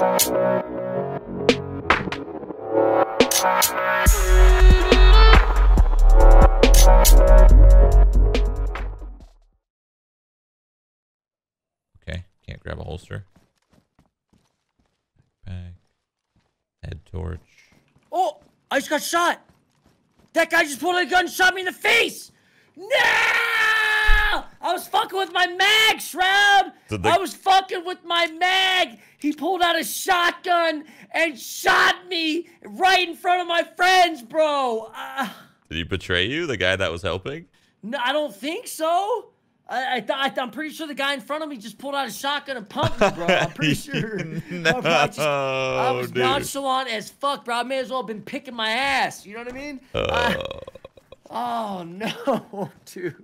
Okay, can't grab a holster. Backpack. Head torch. Oh, I just got shot. That guy just pulled a gun and shot me in the face. No! I was fucking with my mag, Shroud. I was fucking with my mag. He pulled out a shotgun and shot me right in front of my friends, bro. Uh, Did he betray you, the guy that was helping? no, I don't think so. I, I, th- I th- I'm pretty sure the guy in front of me just pulled out a shotgun and pumped me, bro. I'm pretty sure. no, I, just- I was dude. nonchalant as fuck, bro. I may as well have been picking my ass. You know what I mean? I- Oh, oh no, dude.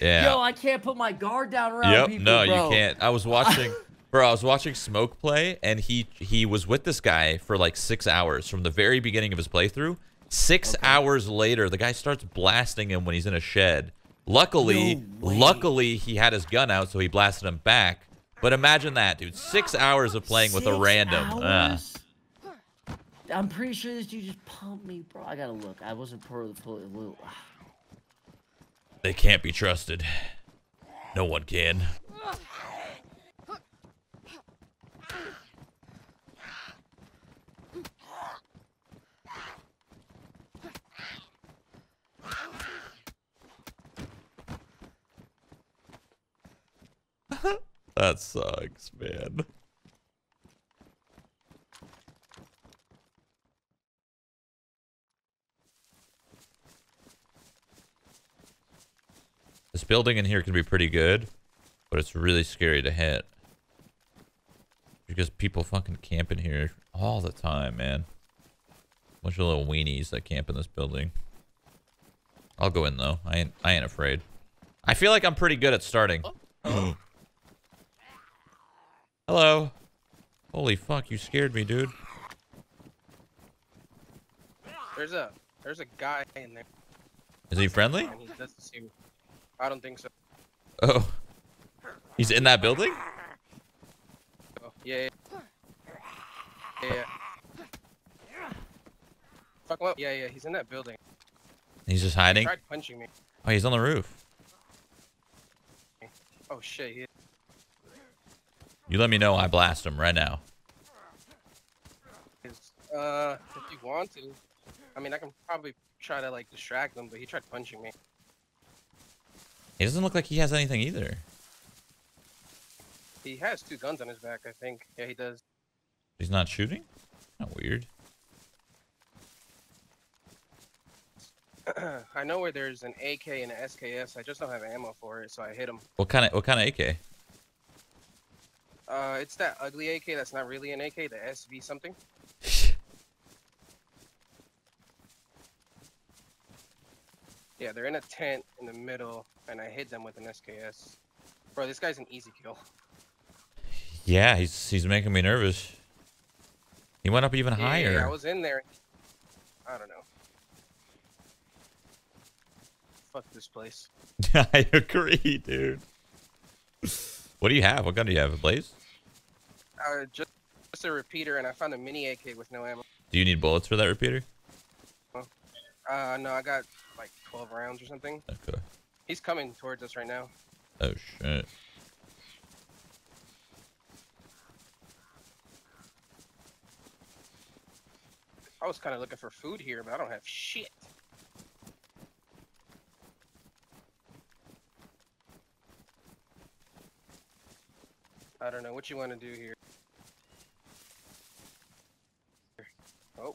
Yeah. Yo, I can't put my guard down around Yep. people, No, bro. you can't. I was watching, bro. I was watching Smoke play, and he he was with this guy for like six hours from the very beginning of his playthrough. Six hours later, the guy starts blasting him when he's in a shed. Luckily, No luckily he had his gun out, so he blasted him back. But imagine that, dude. Six hours of playing with a random. Hours? I'm pretty sure this dude just pumped me, bro. I gotta look. I wasn't part of the pull. They can't be trusted. No one can. that sucks, man. This building in here can be pretty good, but it's really scary to hit. Because people fucking camp in here all the time, man. Bunch of little weenies that camp in this building. I'll go in though. I ain't I ain't afraid. I feel like I'm pretty good at starting. Hello. Holy fuck, you scared me, dude. There's a there's a guy in there, Is he friendly? he doesn't seem. I don't think so. Oh. He's in that building? Oh, yeah, yeah. Fuck him up. Yeah, yeah. He's in that building. He's just He hiding? tried punching me. Oh, he's on the roof. Oh shit. He, You let me know I blast him right now. uh, if you want to, I mean, I can probably try to like distract him, but he tried punching me. He doesn't look like he has anything either. He has two guns on his back, I think. Yeah, he does. He's not shooting? Not weird. I know where there's an AK and an SKS. I just don't have ammo for it, so I hit him. What kind of what kind of AK? Uh, it's that ugly AK that's not really an AK, the SV something. Yeah, they're in a tent in the middle, and I hit them with an SKS. Bro, this guy's an easy kill. Yeah, he's he's making me nervous. He went up even Yeah, higher. I was in there. I don't know. Fuck this place. I agree, dude. What do you have? What gun do you have? A blaze? Uh, just, just a repeater, and I found a mini AK with no ammo. Do you need bullets for that repeater? Uh, no, I got like 12 rounds or something. Okay. He's coming towards us right now. Oh shit. I was kind of looking for food here, but I don't have shit. I don't know what you want to do here. Oh.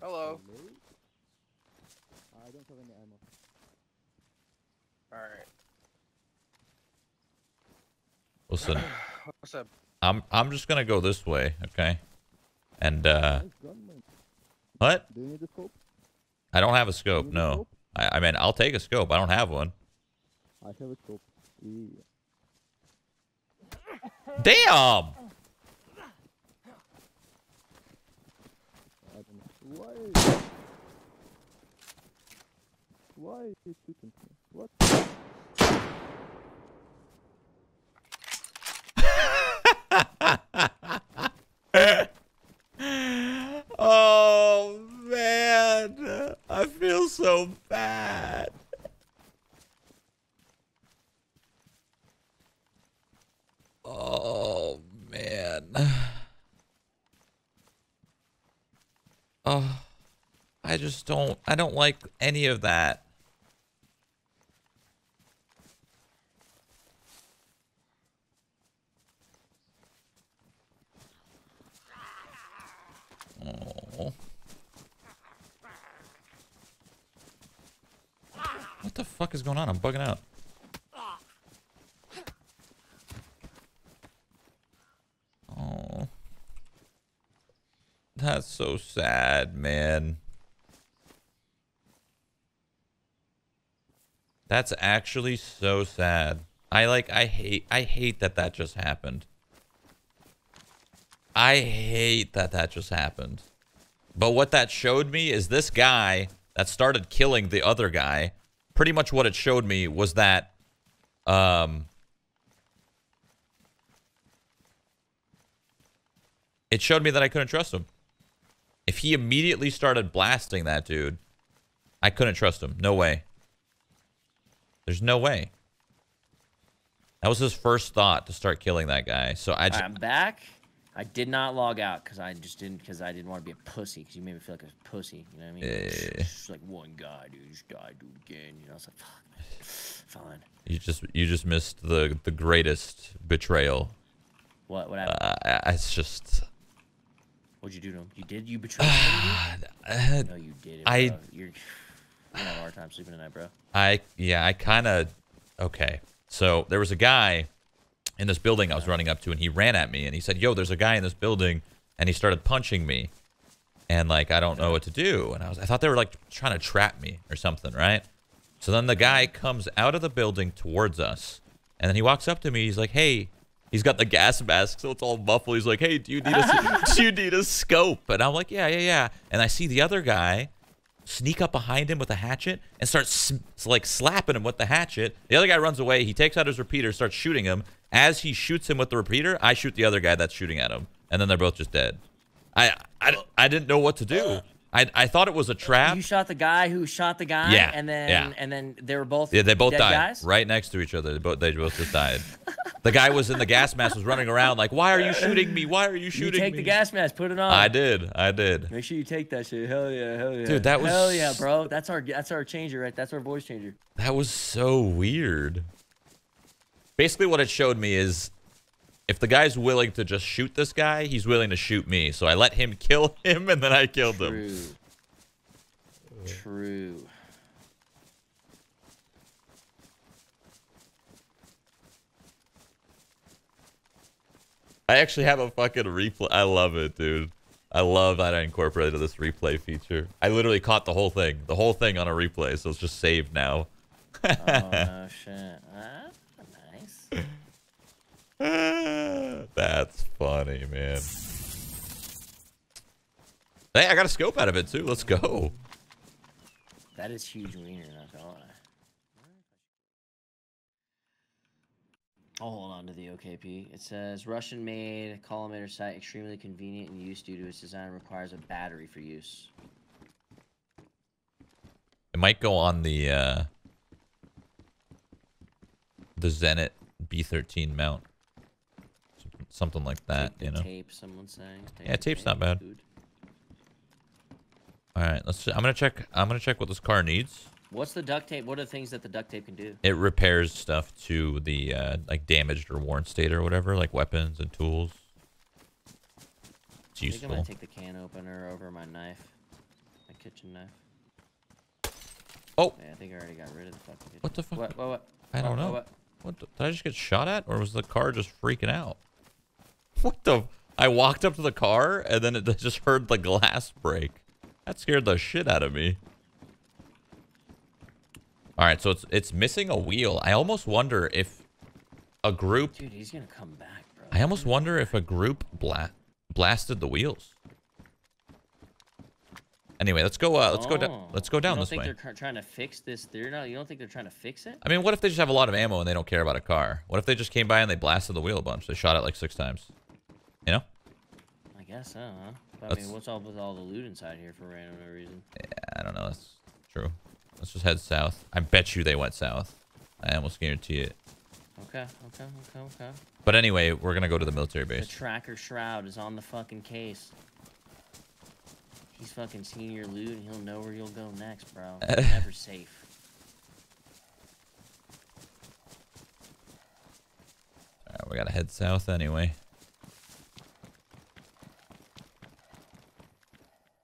Hello. I don't have any ammo. All right. Listen, What's up? I'm I'm just gonna go this way, okay? And uh Nice gun, man. what? Do you need a scope? I don't have a scope, you need a no. scope? I, I mean I'll take a scope. I don't have one. I have a scope. Yeah. Damn! Why? Why is he shooting me? What? oh man, I feel so bad. Just don't. I don't like any of that. Oh. What the fuck is going on? I'm bugging out. Oh. That's so sad, man. That's actually so sad. I like I hate I hate that that just happened. I hate that that just happened. But what that showed me is this guy that started killing the other guy. Pretty much what it showed me was that um it showed me that I couldn't trust him. If he immediately started blasting that dude, I couldn't trust him. No way. There's no way. That was his first thought to start killing that guy. So I just, I'm back. I did not log out because I just didn't because I didn't want to be a pussy because you made me feel like a pussy. You know what I mean? Just like one guy, dude, just died, dude, again. You know, it's like fuck, man. Fine. you just you just missed the the greatest betrayal. What? What happened? Uh, it's just What'd you do to him? You did? You betrayed somebody? uh. No, you did. I- Bro. You're. You're gonna have a hard time sleeping tonight, bro. I yeah, I kind of okay. So there was a guy in this building I was running up to, and he ran at me, and he said, "Yo, there's a guy in this building," and he started punching me, and like I don't know what to do, and I was I thought they were like trying to trap me or something, right? So then the guy comes out of the building towards us, and then he walks up to me. He's like, "Hey." He's got the gas mask, so it's all muffled. He's like, "Hey, do you need a do you need a scope?" And I'm like, "Yeah, yeah, yeah." And I see the other guy sneak up behind him with a hatchet and start like slapping him with the hatchet. The other guy runs away. He takes out his repeater, starts shooting him. As he shoots him with the repeater, I shoot the other guy that's shooting at him, and then they're both just dead. I I, I didn't know what to do. I I thought it was a trap. You shot the guy who shot the guy. Yeah, And then yeah. and then they were both. Yeah, they both died Guys? right next to each other. They both they both just died. the guy was in the gas mask, was running around like, "Why are you shooting me? Why are you You shooting take me?" the gas mask, put it on. I did. I did. Make sure you take that shit. Hell yeah, hell yeah. Dude, that was Hell yeah, bro. That's our that's our changer, right? That's our voice changer. That was so weird. Basically, what it showed me is if the guy's willing to just shoot this guy, he's willing to shoot me. So I let him kill him, and then I killed him. True. True. I actually have a fucking replay. I love it, dude. I love that I incorporated this replay feature. I literally caught the whole thing, the whole thing on a replay, so it's just saved now. Oh no shit. Ah. That's funny, man. Hey, I got a scope out of it too. Let's go. That is huge wiener, not gonna lie. I'll hold on to the OKP. It says Russian-made collimator sight extremely convenient in use due to its design requires a battery for use. It might go on the uh the Zenit B13 mount. Something- like that, you know. Tape, someone's saying. Take Yeah, tape's not bad. All right, let's I'm going to check I'm going to check what this car needs. What's the duct tape? What are the things that the duct tape can do? It repairs stuff to the uh like damaged or worn state or whatever, like weapons and tools. It's useful. I think I'm gonna take the can opener over my knife, my kitchen knife. Oh, I think I already got rid of the fucking. Kitchen. What the fuck? What? What? What? I don't what, know. What, What the, did I just get shot at, or was the car just freaking out? What the? I walked up to the car and then it just heard the glass break. That scared the shit out of me. All right, so it's it's missing a wheel. I almost wonder if a group. Dude, he's gonna come back, bro. I almost wonder if a group bla- blasted the wheels. Anyway, let's go. Uh, let's go down. Oh. Let's go down you don't think they're trying to fix this? They're not. You don't think they're trying to fix it? I mean, what if they just have a lot of ammo and they don't care about a car? What if they just came by and they blasted the wheel a bunch? They shot it like six times. You know? I guess so. Huh? But I mean, what's all with all the loot inside here for random no reason? Yeah, I don't know. That's true. Let's just head south. I bet you they went south. I almost guarantee it. Okay, okay, okay, okay. But anyway, we're gonna go to the military The base. tracker shroud is on the fucking case. He's fucking seen your loot and he'll know where you'll go next, bro. Never safe. Alright, we gotta head south anyway.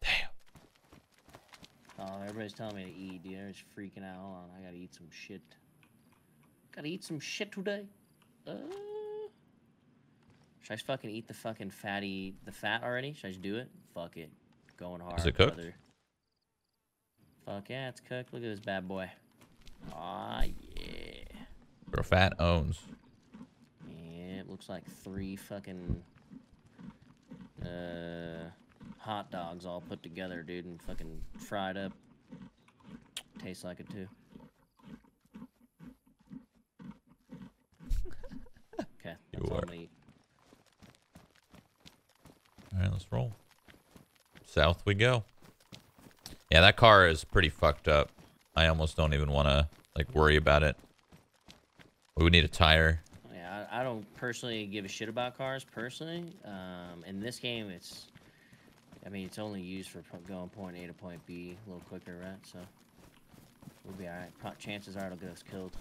Damn. Oh, everybody's telling me to eat, dude. I'm just freaking out. Hold on, I gotta eat some shit. Gotta eat some shit today. Uh, should I just fucking eat the fucking fatty, the fat already? Should I just do it? Fuck it. Going hard. Is it cooked? brother. Fuck yeah, it's cooked. Look at this bad boy. Ah, yeah. Bro, fat owns. Yeah, it looks like three fucking uh hot dogs all put together, dude, and fucking fried up. Tastes like it too. Okay, all are. Eat. Alright, let's roll. South we go. Yeah, that car is pretty fucked up. I almost don't even want to like worry about it. We would need a tire. Yeah, I, I don't personally give a shit about cars personally. Um, in this game, it's, I mean, it's only used for going point A to point B a little quicker, right? So we'll be alright. Chances are it'll get us killed.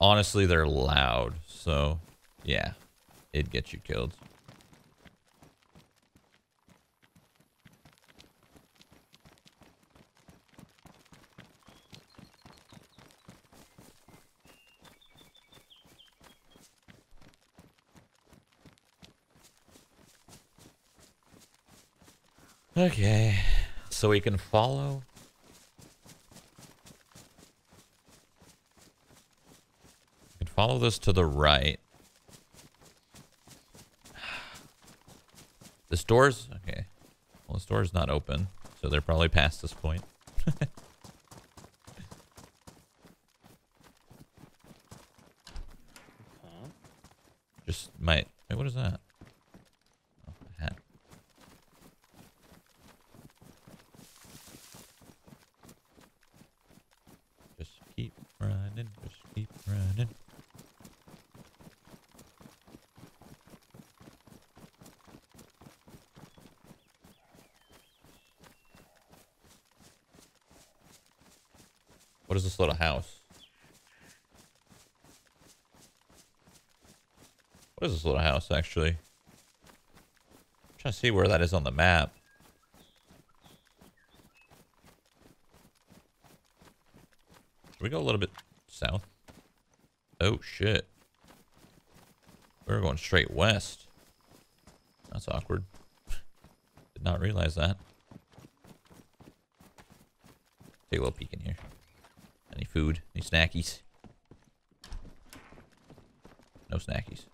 Honestly, they're loud, so yeah, it'd get you killed. Okay, so we can follow. We can follow this to the right. This door's okay. Well, this door's not open, so they're probably past this point. Just might. Wait, what is that? Oh, a hat. Just keep running. Just keep running. Little house? What is this little house, actually? I'm trying to see where that is on the map. Should we go a little bit south? Oh, shit. We're going straight west. That's awkward. Did not realize that. Take a little peek in here. Food? Any snackies? No snackies.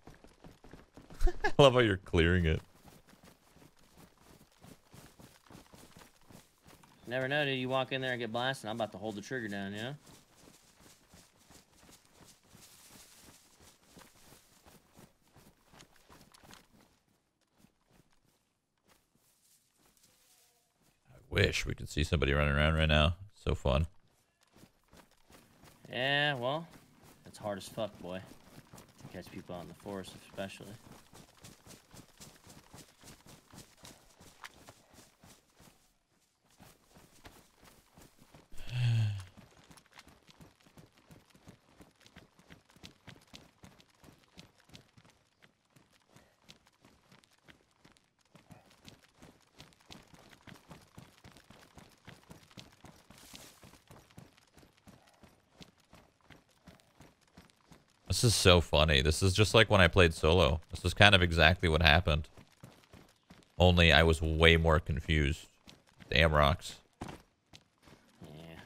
I love how you're clearing it. Never know, dude. You walk in there and get blasted. I'm about to hold the trigger down, yeah? I wish we could see somebody running around right now. So fun. Yeah, well, it's hard as fuck, boy. To catch people out in the forest, especially. This is so funny. This is just like when I played solo. This is kind of exactly what happened. Only I was way more confused. Damn rocks. Yeah.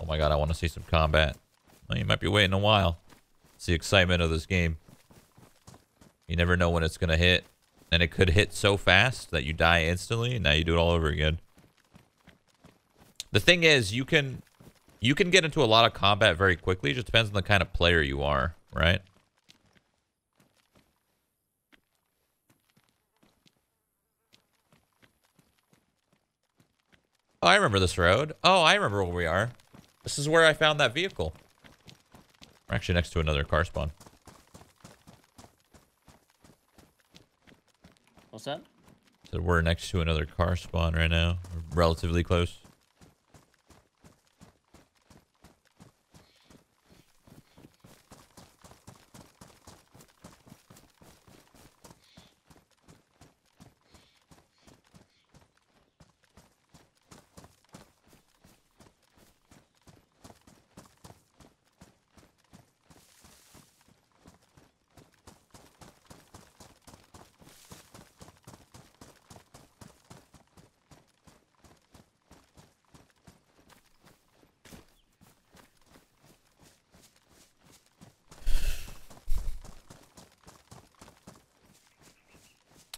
Oh my god, I want to see some combat. Well, you might be waiting a while. It's the excitement of this game. You never know when it's going to hit. And it could hit so fast that you die instantly, and now you do it all over again. The thing is, you can you can get into a lot of combat very quickly. It just depends on the kind of player you are, right? Oh, I remember this road. Oh, I remember where we are. This is where I found that vehicle. We're actually next to another car spawn. What's that? So we're next to another car spawn right now. We're relatively close.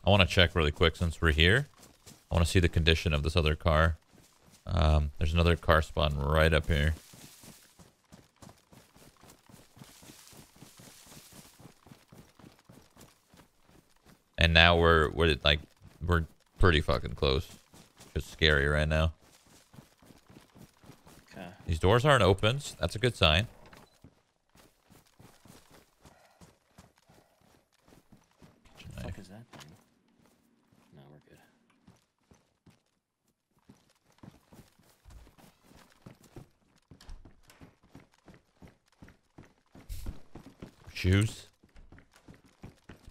I want to check really quick since we're here. I want to see the condition of this other car. Um, there's another car spawn right up here. And now we're we're like we're pretty fucking close. It's scary right now. Okay. These doors aren't open. so That's a good sign. Kitchen The knife. fuck is that thing? No, we're good. Shoes.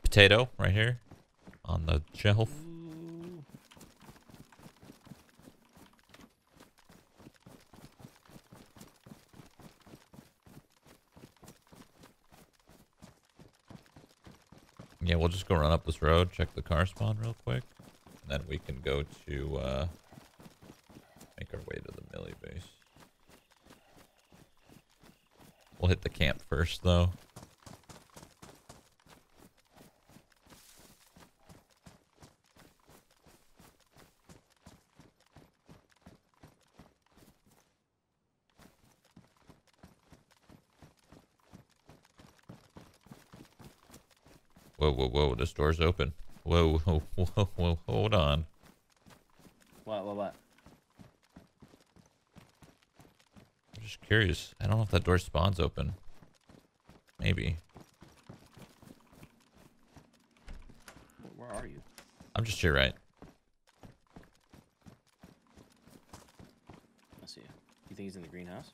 Potato right here on the shelf. Yeah, we'll just go run up this road, check the car spawn real quick, and then we can go to uh, make our way to the Millie base. We'll hit the camp first, though. Whoa, whoa! This door's open. Whoa, whoa, whoa, whoa! Hold on. What? What? What? I'm just curious. I don't know if that door spawns open. Maybe. Where are you? I'm just here, right? I see you. You think he's in the greenhouse?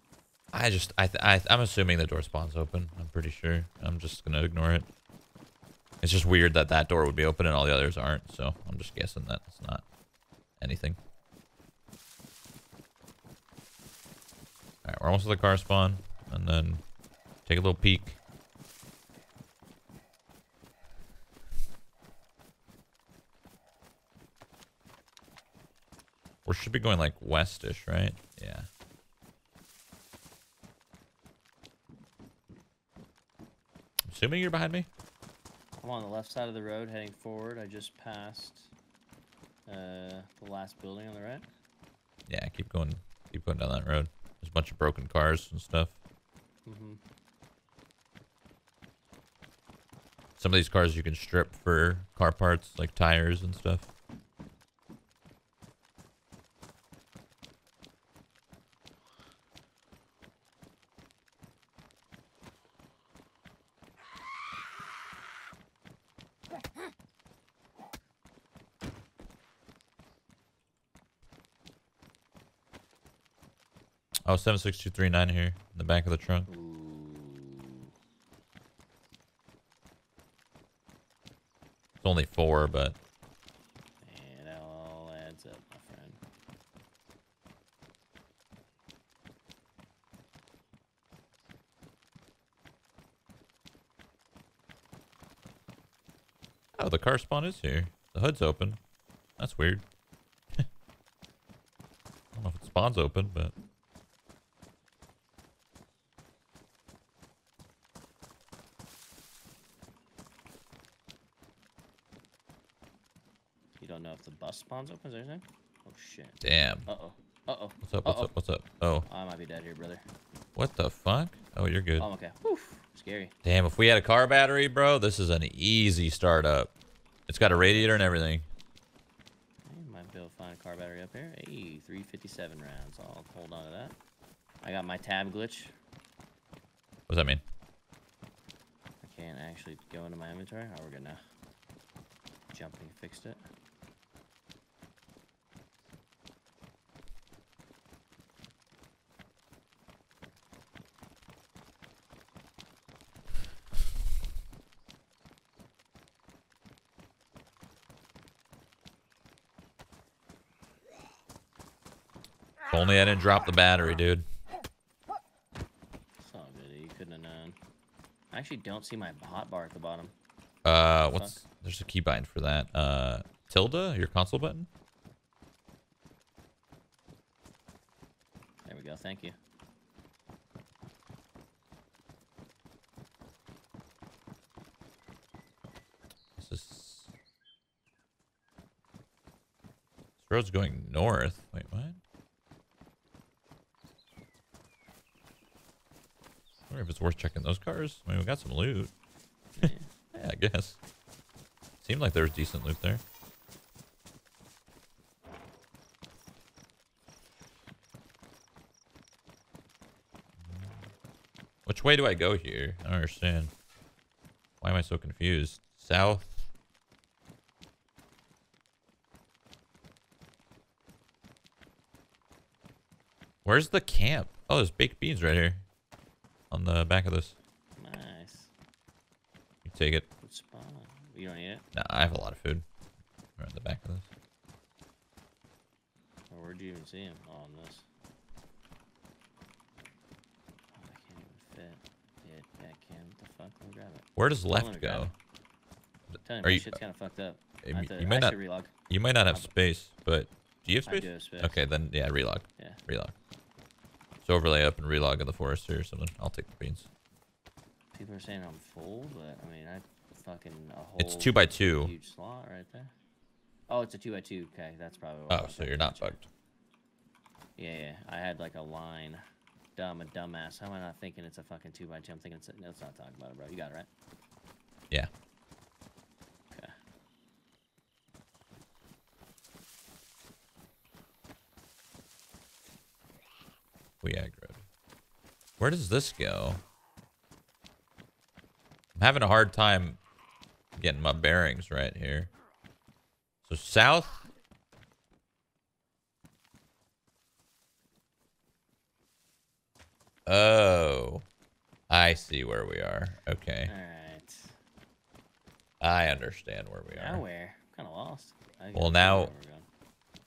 I just, I, th- I, I'm assuming the door spawns open. I'm pretty sure. I'm just gonna ignore it. It's just weird that that door would be open and all the others aren't. So I'm just guessing that it's not anything. All right, we're almost at the car spawn, and then take a little peek. We should be going like westish, right? Yeah. Assuming you're behind me. I'm on the left side of the road heading forward. I just passed uh, the last building on the right. Yeah, keep going. Keep going down that road. There's a bunch of broken cars and stuff. Mm-hmm. Some of these cars you can strip for car parts, like tires and stuff. Oh, 76239 here in the back of the trunk. Ooh. It's only four, but And that all adds up, my friend. oh, the car spawn is here. The hood's open. That's weird. I don't know if it spawns open, but You don't know if the bus open, is there anything? Oh shit. damn. Uh oh. Uh oh. What's up? What's Uh-oh. up? What's up? Oh, I might be dead here, brother. what the fuck? Oh, you're good. Oh, I'm okay. Whew. Scary. Damn, if we had a car battery, bro, this is an easy startup. It's got a radiator and everything. I might be able to find a car battery up here. Hey, 357 rounds. I'll hold on to that. I got my tab glitch. What does that mean? I can't actually go into my inventory. Oh, we're good now. Jumping fixed it. Only I didn't drop the battery, dude. It's all good. You couldn't have known. I actually don't see my hotbar at the bottom. Uh, what's there's a keybind for that. Uh, tilde, your console button. There we go. Thank you. This is. This road's going north. Wait, what? I wonder if it's worth checking those cars. I mean, we got some loot. Yeah. Yeah, I guess. Seemed like there was decent loot there. Which way do I go here? I don't understand. Why am I so confused? South? Where's the camp? Oh, there's baked beans right here. On the back of this. Nice. You take it. Good spot. You don't need it? Nah, I have a lot of food. Right on the back of this. Or where'd you even see him? Oh, on this. Oh, I can't even fit it back in. What the fuck? Let me grab it. Where does left go? Telling you, Are you- shit's kind of fucked up. I I have to, you I might not. relog. You might not have um, space, but do you have I space? do have space. Okay, then yeah, relog. Yeah. Relog. Overlay up and relog in the forest or something. I'll take the beans. People are saying I'm full, but I mean, I fucking a whole. It's two by two. Huge slot right there. Oh, it's a two by two. Okay, that's probably. What Oh, so you're not bugged. Yeah, yeah. I had like a line. Dumb, a dumbass. How am I not thinking it's a fucking two by two? I'm thinking it's. A, no, let's not talk about it, bro. You got it right. Yeah. Okay. We aggroed. Where does this go? I'm having a hard time getting my bearings right here. So south. Oh, I see where we are. Okay, All right. I understand where we Now are. where? I'm kind of lost. Well, now- where we're going.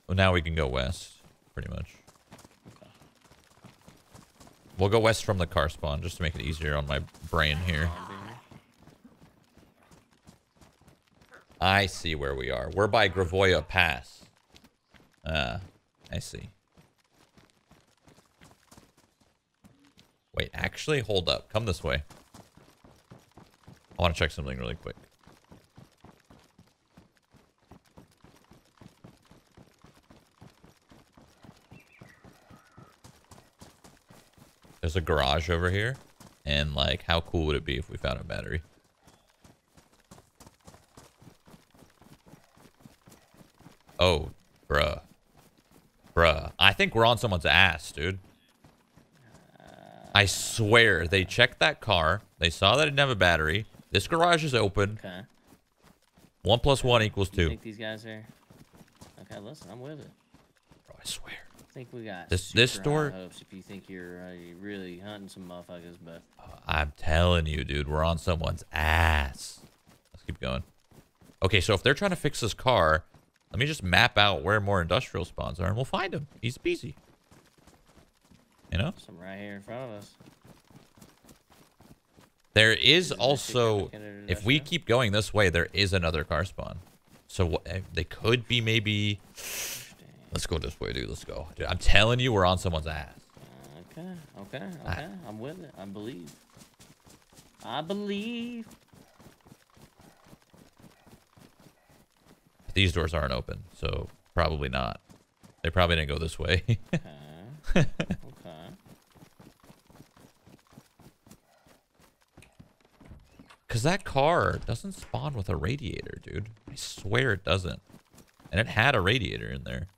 Well, now we can go west, pretty much. We'll go west from the car spawn just to make it easier on my brain here. I see where we are. We're by Gravoya Pass. Ah, I see. Wait, actually, hold up. Come this way. I want to check something really quick. There's a garage over here. And, like, how cool would it be if we found a battery? Oh, bruh. Bruh. I think we're on someone's ass, dude. I swear, they checked that car. They saw that it didn't have a battery. This garage is open. Okay. One plus one equals You two. think these guys are? Okay, listen, I'm with it. Bro, I swear. I think we got This- this store. hopes if you think you're uh, really hunting some motherfuckers, but I'm telling you, dude, we're on someone's ass. Let's keep going. Okay, so if they're trying to fix this car, let me just map out where more industrial spawns are, and we'll find them. Easy peasy. You know? some right here in front of us. There is also, if we keep going this way, there is another car spawn. So eh, they could be maybe. Let's go this way, dude. Let's go. Dude, I'm telling you, we're on someone's ass. Okay, okay, I- okay. I'm with it. I believe. I believe. These doors aren't open, so probably not. They probably didn't go this way. Okay. okay. Because that car doesn't spawn with a radiator, dude. I swear it doesn't. And it had a radiator in there.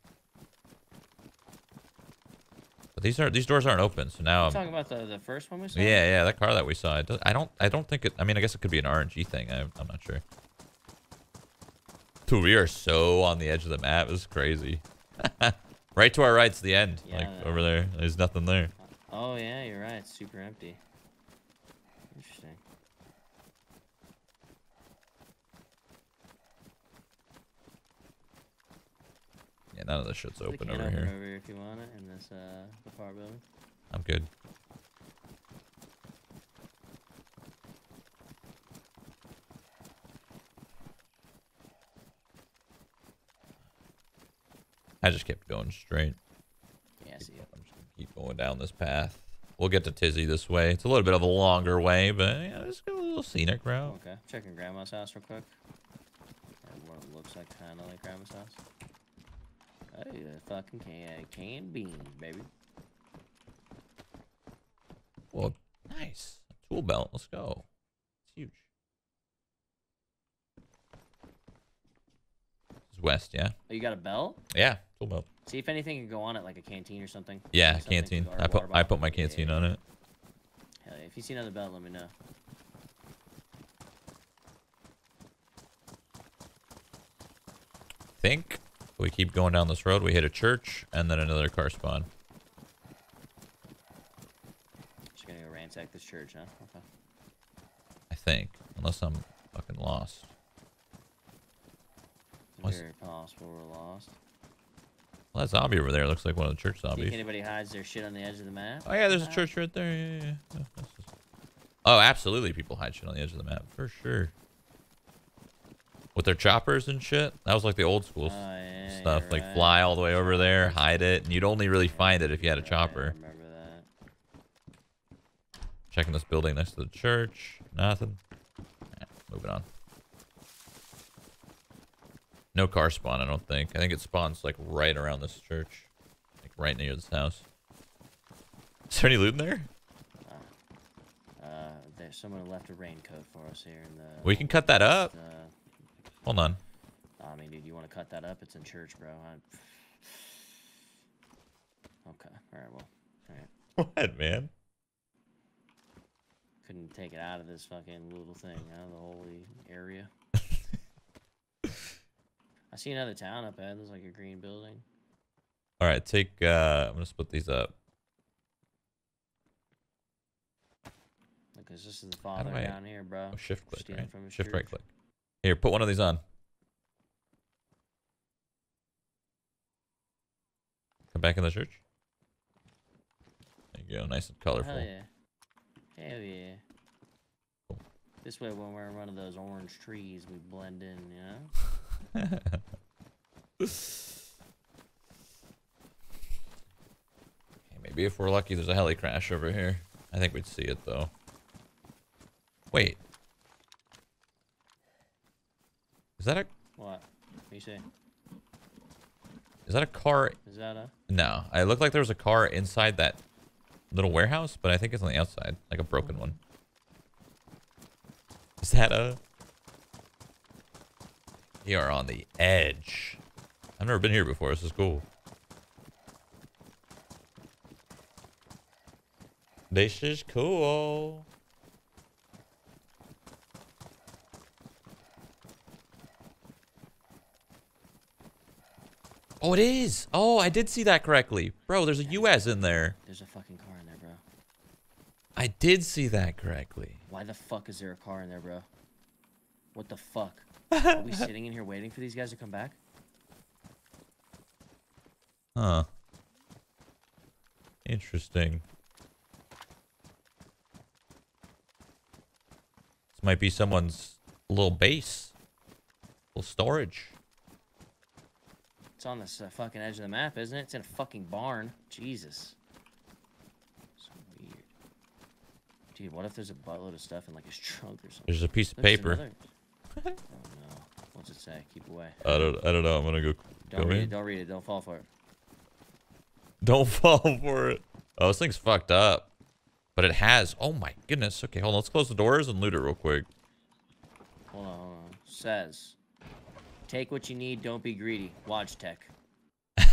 But these are these doors aren't open, so now I'm. talking about the the first one we saw? Yeah, yeah, that car that we saw. Does, I don't, I don't think it. I mean, I guess it could be an RNG thing. I, I'm not sure. Dude, we are so on the edge of the map. It's crazy. right to our right's the end. Yeah, like over there, there's nothing there. Oh yeah, you're right. It's super empty. Interesting. Yeah, none of this shit's open over open here. over here if you want it in this uh the car building. I'm good. I just kept going straight. Yeah, I see it. I'm just gonna keep going down this path. We'll get to Tisy this way. It's a little bit of a longer way, but yeah, it's got a little scenic route. Okay, checking grandma's house real quick. Or what it looks like, kind of like grandma's house. Oh, fucking can canned beans, baby. Well, nice. Tool belt. Let's go. It's huge. It's west, yeah. Oh, you got a belt? Yeah, tool belt. See if anything can go on it, like a canteen or something. Yeah, something canteen. I put I put my canteen yeah, on it. Hell yeah. If you see another belt, let me know. Think we keep going down this road. We hit a church and then another car spawn. Just gonna go ransack this church, huh? Okay. I think, unless I'm fucking lost. What's- Very possible we're lost. Well, that zombie over there looks like one of the church Think zombies. anybody hides their shit on the edge of the map? Oh yeah, there's a church right there. Yeah, yeah, yeah. Yeah, that's just- Oh, absolutely. People hide shit on the edge of the map for sure. With their choppers and shit. That was like the old school Oh, yeah, stuff. Like right. fly all the way over there, hide it, and you'd only really find it if you had a chopper. remember that. Checking this building next to the church. Nothing. Eh, moving on. No car spawn, I don't think. I think it spawns like right around this church. Like right near this house. Is there any loot in there? Uh, there's someone left a raincoat for us here in the. We can cut that up. Uh, Hold on. I mean, dude, you want to cut that up? It's in church, bro. I... Okay. All right. Well, all right. What, man? Couldn't take it out of this fucking little thing, out of the holy area. I see another town up ahead. There's like a green building. All right, take. uh I'm gonna split these up. Because this is the father I- down here, bro. Oh, shift click, right? Shift right click. Here, put one of these on. Come back in the church. There you go, nice and colorful. Hell yeah. Hell yeah. Cool. This way, when we're in one of those orange trees, we blend in, you know? Okay, maybe if we're lucky, there's a heli crash over here. I think we'd see it though. Wait. Is that a What? What you say? is that a car? Is that a? No, I looked like there was a car inside that little warehouse, but I think it's on the outside, like a broken one. Is that a? You are on the edge. I've never been here before. This is cool. This is cool. Oh, it is. Oh, I did see that correctly. Bro, there's a US in there. There's a fucking car in there, bro. I did see that correctly. Why the fuck is there a car in there, bro? What the fuck? Are we sitting in here waiting for these guys to come back? Huh. Interesting. This might be someone's little base. Little storage. It's on this uh, fucking edge of the map, isn't it? It's in a fucking barn. Jesus. So weird. Dude, what if there's a buttload of stuff in like his trunk or something? There's a piece of Look, paper. oh no. What's it say? Keep away. I don't I don't know. I'm gonna go Don't go read in. it. Don't read it. Don't fall for it. Don't fall for it. Oh, this thing's fucked up. But it has. Oh my goodness. Okay, hold on. Let's close the doors and loot it real quick. Hold on, hold on. Says, take what you need. Don't be greedy. Watch tech.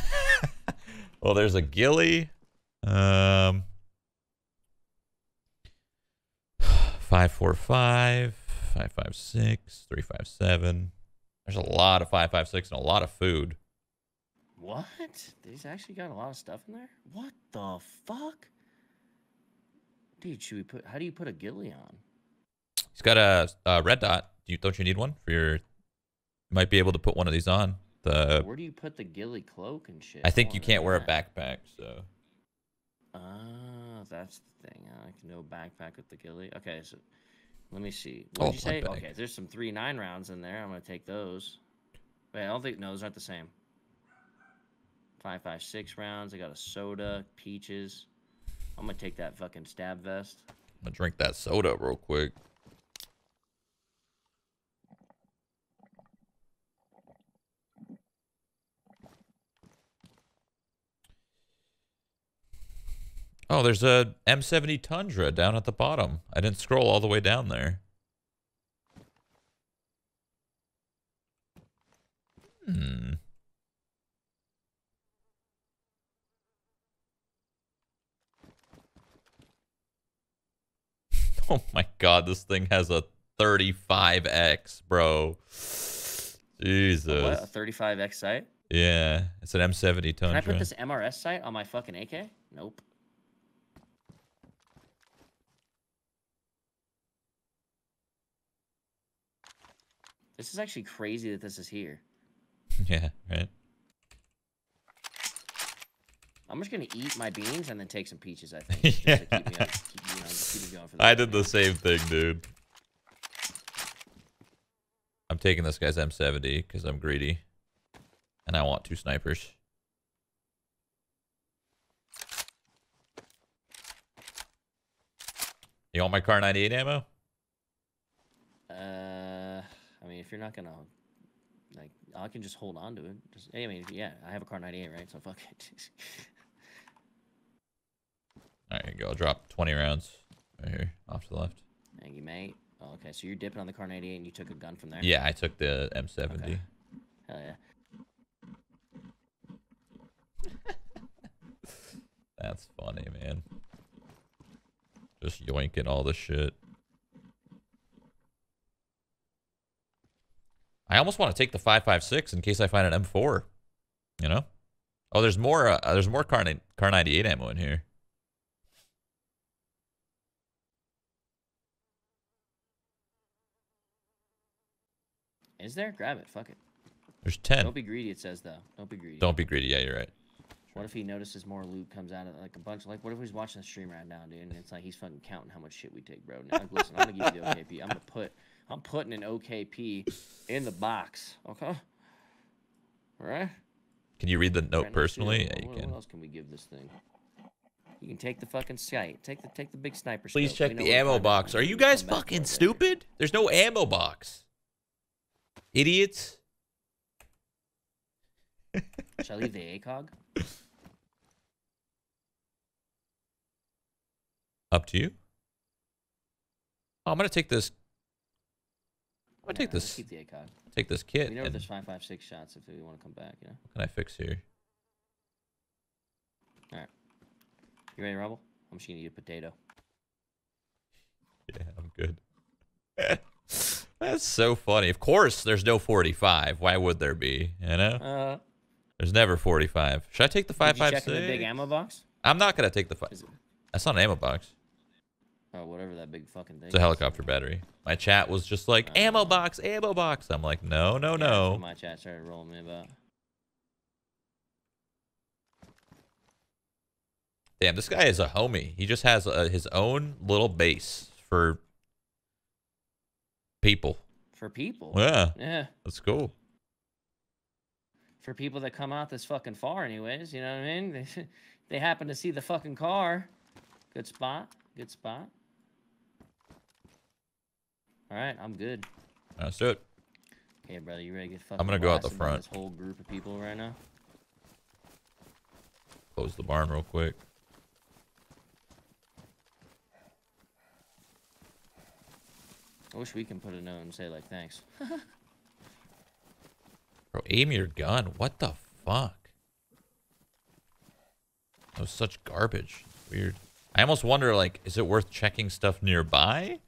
Well, there's a ghillie, Um, five four five, five five six, three five seven. There's a lot of five five six and a lot of food. What? These actually got a lot of stuff in there? What the fuck? Dude, should we put how do you put a ghillie on? He's got a, a red dot. Do you don't you need one for your? Might be able to put one of these on. The Where do you put the ghillie cloak and shit? I think you can't wear a backpack, so Ah, that's the thing. Uh, no backpack with the ghillie. Okay, so let me see. Oh, What did you say? Okay, there's some three nine rounds in there. I'm gonna take those. Wait, I don't think no, those aren't the same. Five five six rounds. I got a soda, peaches. I'm gonna take that fucking stab vest. I'm gonna drink that soda real quick. Oh, there's a M70 Tundra down at the bottom. I didn't scroll all the way down there. Hmm. Oh my god, this thing has a 35X, bro. A Jesus. What? A 35x sight? Yeah, it's an M70 Tundra. Can I put this MRS sight on my fucking AK? Nope. This is actually crazy that this is here. Yeah, right. I'm just gonna eat my beans and then take some peaches. I think. Yeah. keep me, up, keep, you know, just keep me going for the I did the same thing, dude. I'm taking this guy's M70 because I'm greedy. And I want two snipers. You want my Kar98 ammo? Uh, I mean, if you're not gonna, like, I can just hold on to it. Just, I mean, yeah, I have a Kar98, right? So fuck it. All right, go. I'll drop 20 rounds right here off to the left. Thank you, mate. Oh, okay, so you're dipping on the Kar98 and you took a gun from there. Yeah, I took the M70. Okay. Hell yeah. That's funny, man. Just yoinking all the shit. I almost want to take the 556 in case I find an M4. You know? Oh, there's more. Uh, there's more car, Kar98 ammo in here. Is there? Grab it. Fuck it. There's 10. Don't be greedy. It says though. Don't be greedy. Don't be greedy. Yeah, you're right. What if he notices more loot comes out of like a bunch? Like, what if he's watching the stream right now, dude? And it's like he's fucking counting how much shit we take, bro. Now, like, listen, I'm gonna give you the OKP. I'm gonna put, I'm putting an OKP in the box. Okay. All right. Can you read the note Right, personally? Yeah, you what, can. what else can we give this thing? You can take the fucking sight. Take the take the big sniper. Please scope. check the ammo box. Are you guys come back to fucking later. stupid? There's no ammo box. Idiots. Shall I leave the ACOG? Up to you. Oh, I'm gonna take this. Gonna take this. Keep the ACOG. Take this kit. We know there's five five six shots if we want to come back. You know. what can I fix here? All right. You ready, Rebel? I'm just gonna eat a potato. Yeah, I'm good. That's so funny. Of course, there's no 45. Why would there be? You know, Uh, there's never 45. Should I take the did you check in the big ammo box? I'm not gonna take the five. That's not an ammo box. Or whatever that big fucking thing. It's a is. helicopter battery. My chat was just like ammo box, ammo box. I'm like, no, no, Yeah, no. My chat started rolling me about. Damn, this guy is a homie. He just has uh, his own little base for people. For people. Yeah, Yeah. that's cool. For people that come out this fucking far, anyways. You know what I mean? They, they happen to see the fucking car. Good spot. Good spot. All right, I'm good. Let's do it. Okay, brother, you ready to get fucking I'm gonna go out the front. This whole group of people right now. Close the barn real quick. I wish we can put a note and say like thanks. Bro, aim your gun. What the fuck? That was such garbage. Weird. I almost wonder, like, is it worth checking stuff nearby?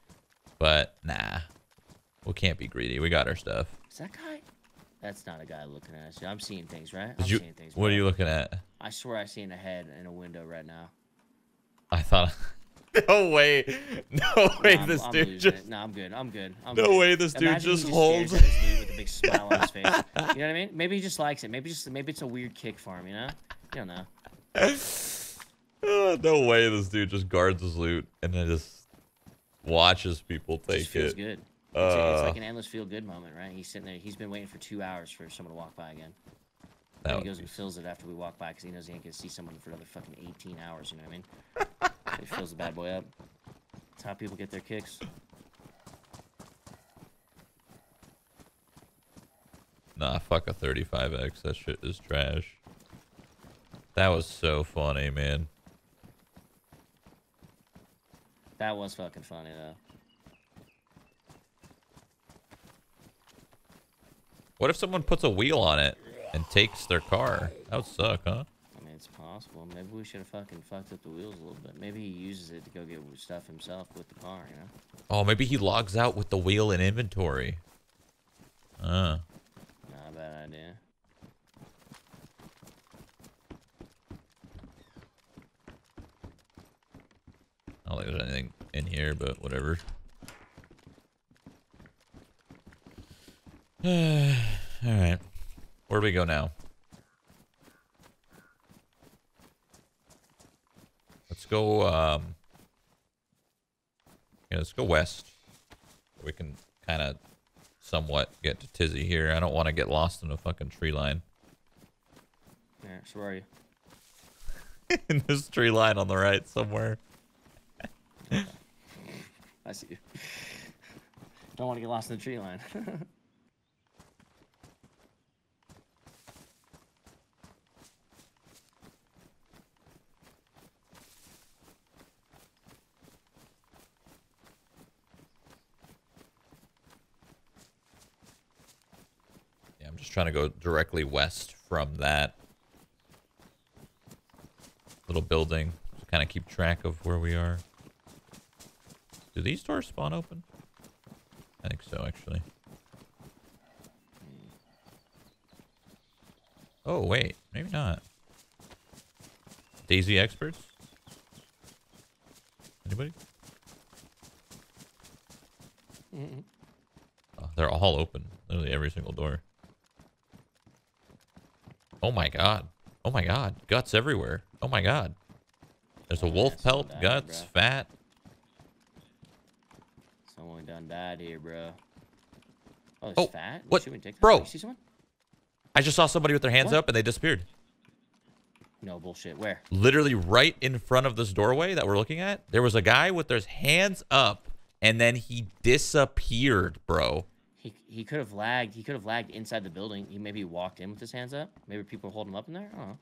But nah, we can't be greedy. We got our stuff. Is that guy? That's not a guy looking at us. I'm seeing things, right? I'm you? seeing things. What are you looking at? I swear I seen a head in a window right now. I thought. no way. No way. I'm- this I'm dude just. it. No, I'm good. I'm good. I'm No good. way this dude Imagine just stares holds- with a big smile on his face. You know what I mean? Maybe he just likes it. Maybe just maybe it's a weird kick for him. You know? You don't know. Uh, no way. This dude just guards his loot and then just watches people take just feels it. good. It's, a- it's Uh, like an endless feel good moment, right? He's sitting there. He's been waiting for two hours for someone to walk by again. That And he goes and fills it after we walk by because he knows he ain't gonna see someone for another fucking 18 hours. You know what I mean? he fills the bad boy up. That's how people get their kicks. Nah, fuck a 35x. That shit is trash. That was so funny, man. That was fucking funny though. What if someone puts a wheel on it and takes their car? That would suck, huh? I mean, it's possible. Maybe we should have fucking fucked up the wheels a little bit. Maybe he uses it to go get stuff himself with the car, you know? Oh, maybe he logs out with the wheel in inventory. Uh. Not a bad idea. I don't think there's anything in here, but whatever. Alright. Where do we go now? Let's go, um... Yeah, let's go west. We can kind of somewhat get to Tisy here. I don't want to get lost in a fucking tree line. Yeah, so where are you? in this tree line on the right somewhere. I see you. Don't want to get lost in the tree line. Yeah, I'm just trying to go directly west from that little building to kind of keep track of where we are. Do these doors spawn open? I think so, actually. Oh, wait. Maybe not. DayZ experts? Anybody? Mhm. Oh, they're all open. Literally every single door. Oh my god. Oh my god. Guts everywhere. Oh my god. There's a wolf pelt, guts, fat. Done died here, bro. Oh, it's Oh, fat? what? Bro. You see someone? I just saw somebody with their hands What? up and they disappeared. No bullshit. Where? Literally right in front of this doorway that we're looking at. There was a guy with his hands up and then he disappeared, bro. He he could have lagged. He could have lagged inside the building. He maybe walked in with his hands up. Maybe people hold him up in there. I don't know.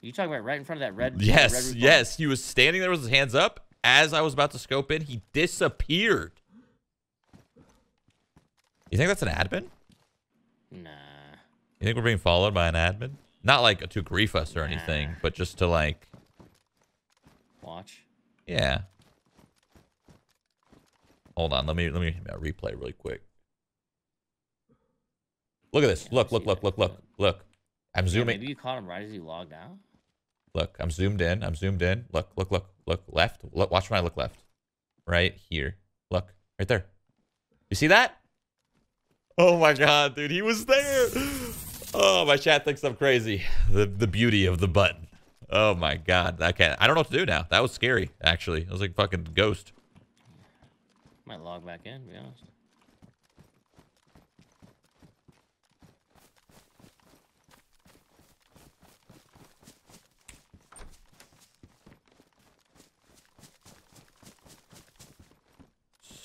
You talking about right in front of that red? red Yes, barn? yes. He was standing there with his hands up. As I was about to scope in, he disappeared. You think that's an admin? Nah. You think we're being followed by an admin? Not like to grief us or anything, but just to like, Watch. yeah. Hold on, let me let me replay really quick. Look at this. Yeah, Look, look, look, look, look, look. I'm Yeah, zooming. maybe you caught him right as he logged out. Look, I'm zoomed in. I'm zoomed in. Look, look, look, look left. Look, watch when I look left. Right here. Look, right there. You see that? Oh my god, dude, he was there. Oh, my chat thinks I'm crazy. The the beauty of the button. Oh my god, I can't. I don't know what to do now. That was scary. Actually, I was like fucking ghost. Might log back in. To be honest.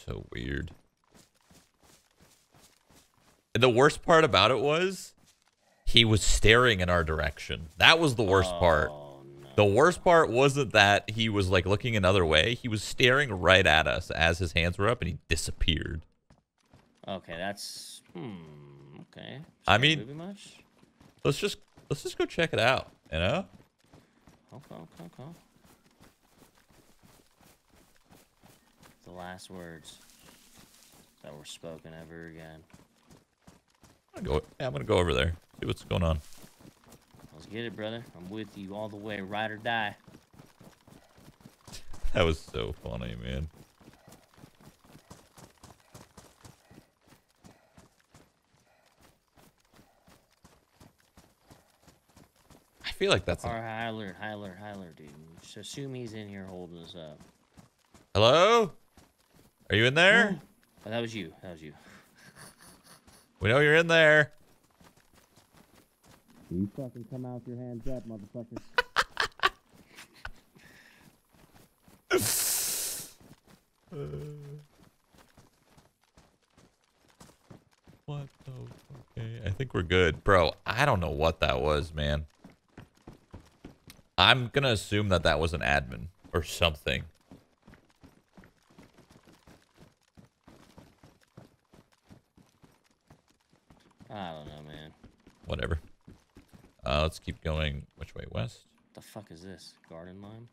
So weird. And the worst part about it was he was staring in our direction. That was the worst part. Oh no. The worst part wasn't that he was like looking another way. He was staring right at us as his hands were up and he disappeared. Okay, that's hmm. Okay. I mean- much? Let's just let's just go check it out, you know? Okay, okay, okay. The last words that were spoken ever again. I'm gonna go, yeah, I'm gonna go over there. See what's going on. Let's get it, brother. I'm with you all the way, ride or die. That was so funny, man. I feel like that's. Or A, high alert, high alert, high alert, dude. Just assume he's in here holding us up. Hello? Are you in there? Oh, that was you. That was you. We know you're in there. You fucking come out with your hands up, motherfucker. What the? Okay, I think we're good, bro. I don't know what that was, man. I'm gonna assume that that was an admin or something. I don't know, man. Whatever. Uh, let's keep going. Which way? West. What the fuck is this? Garden lime?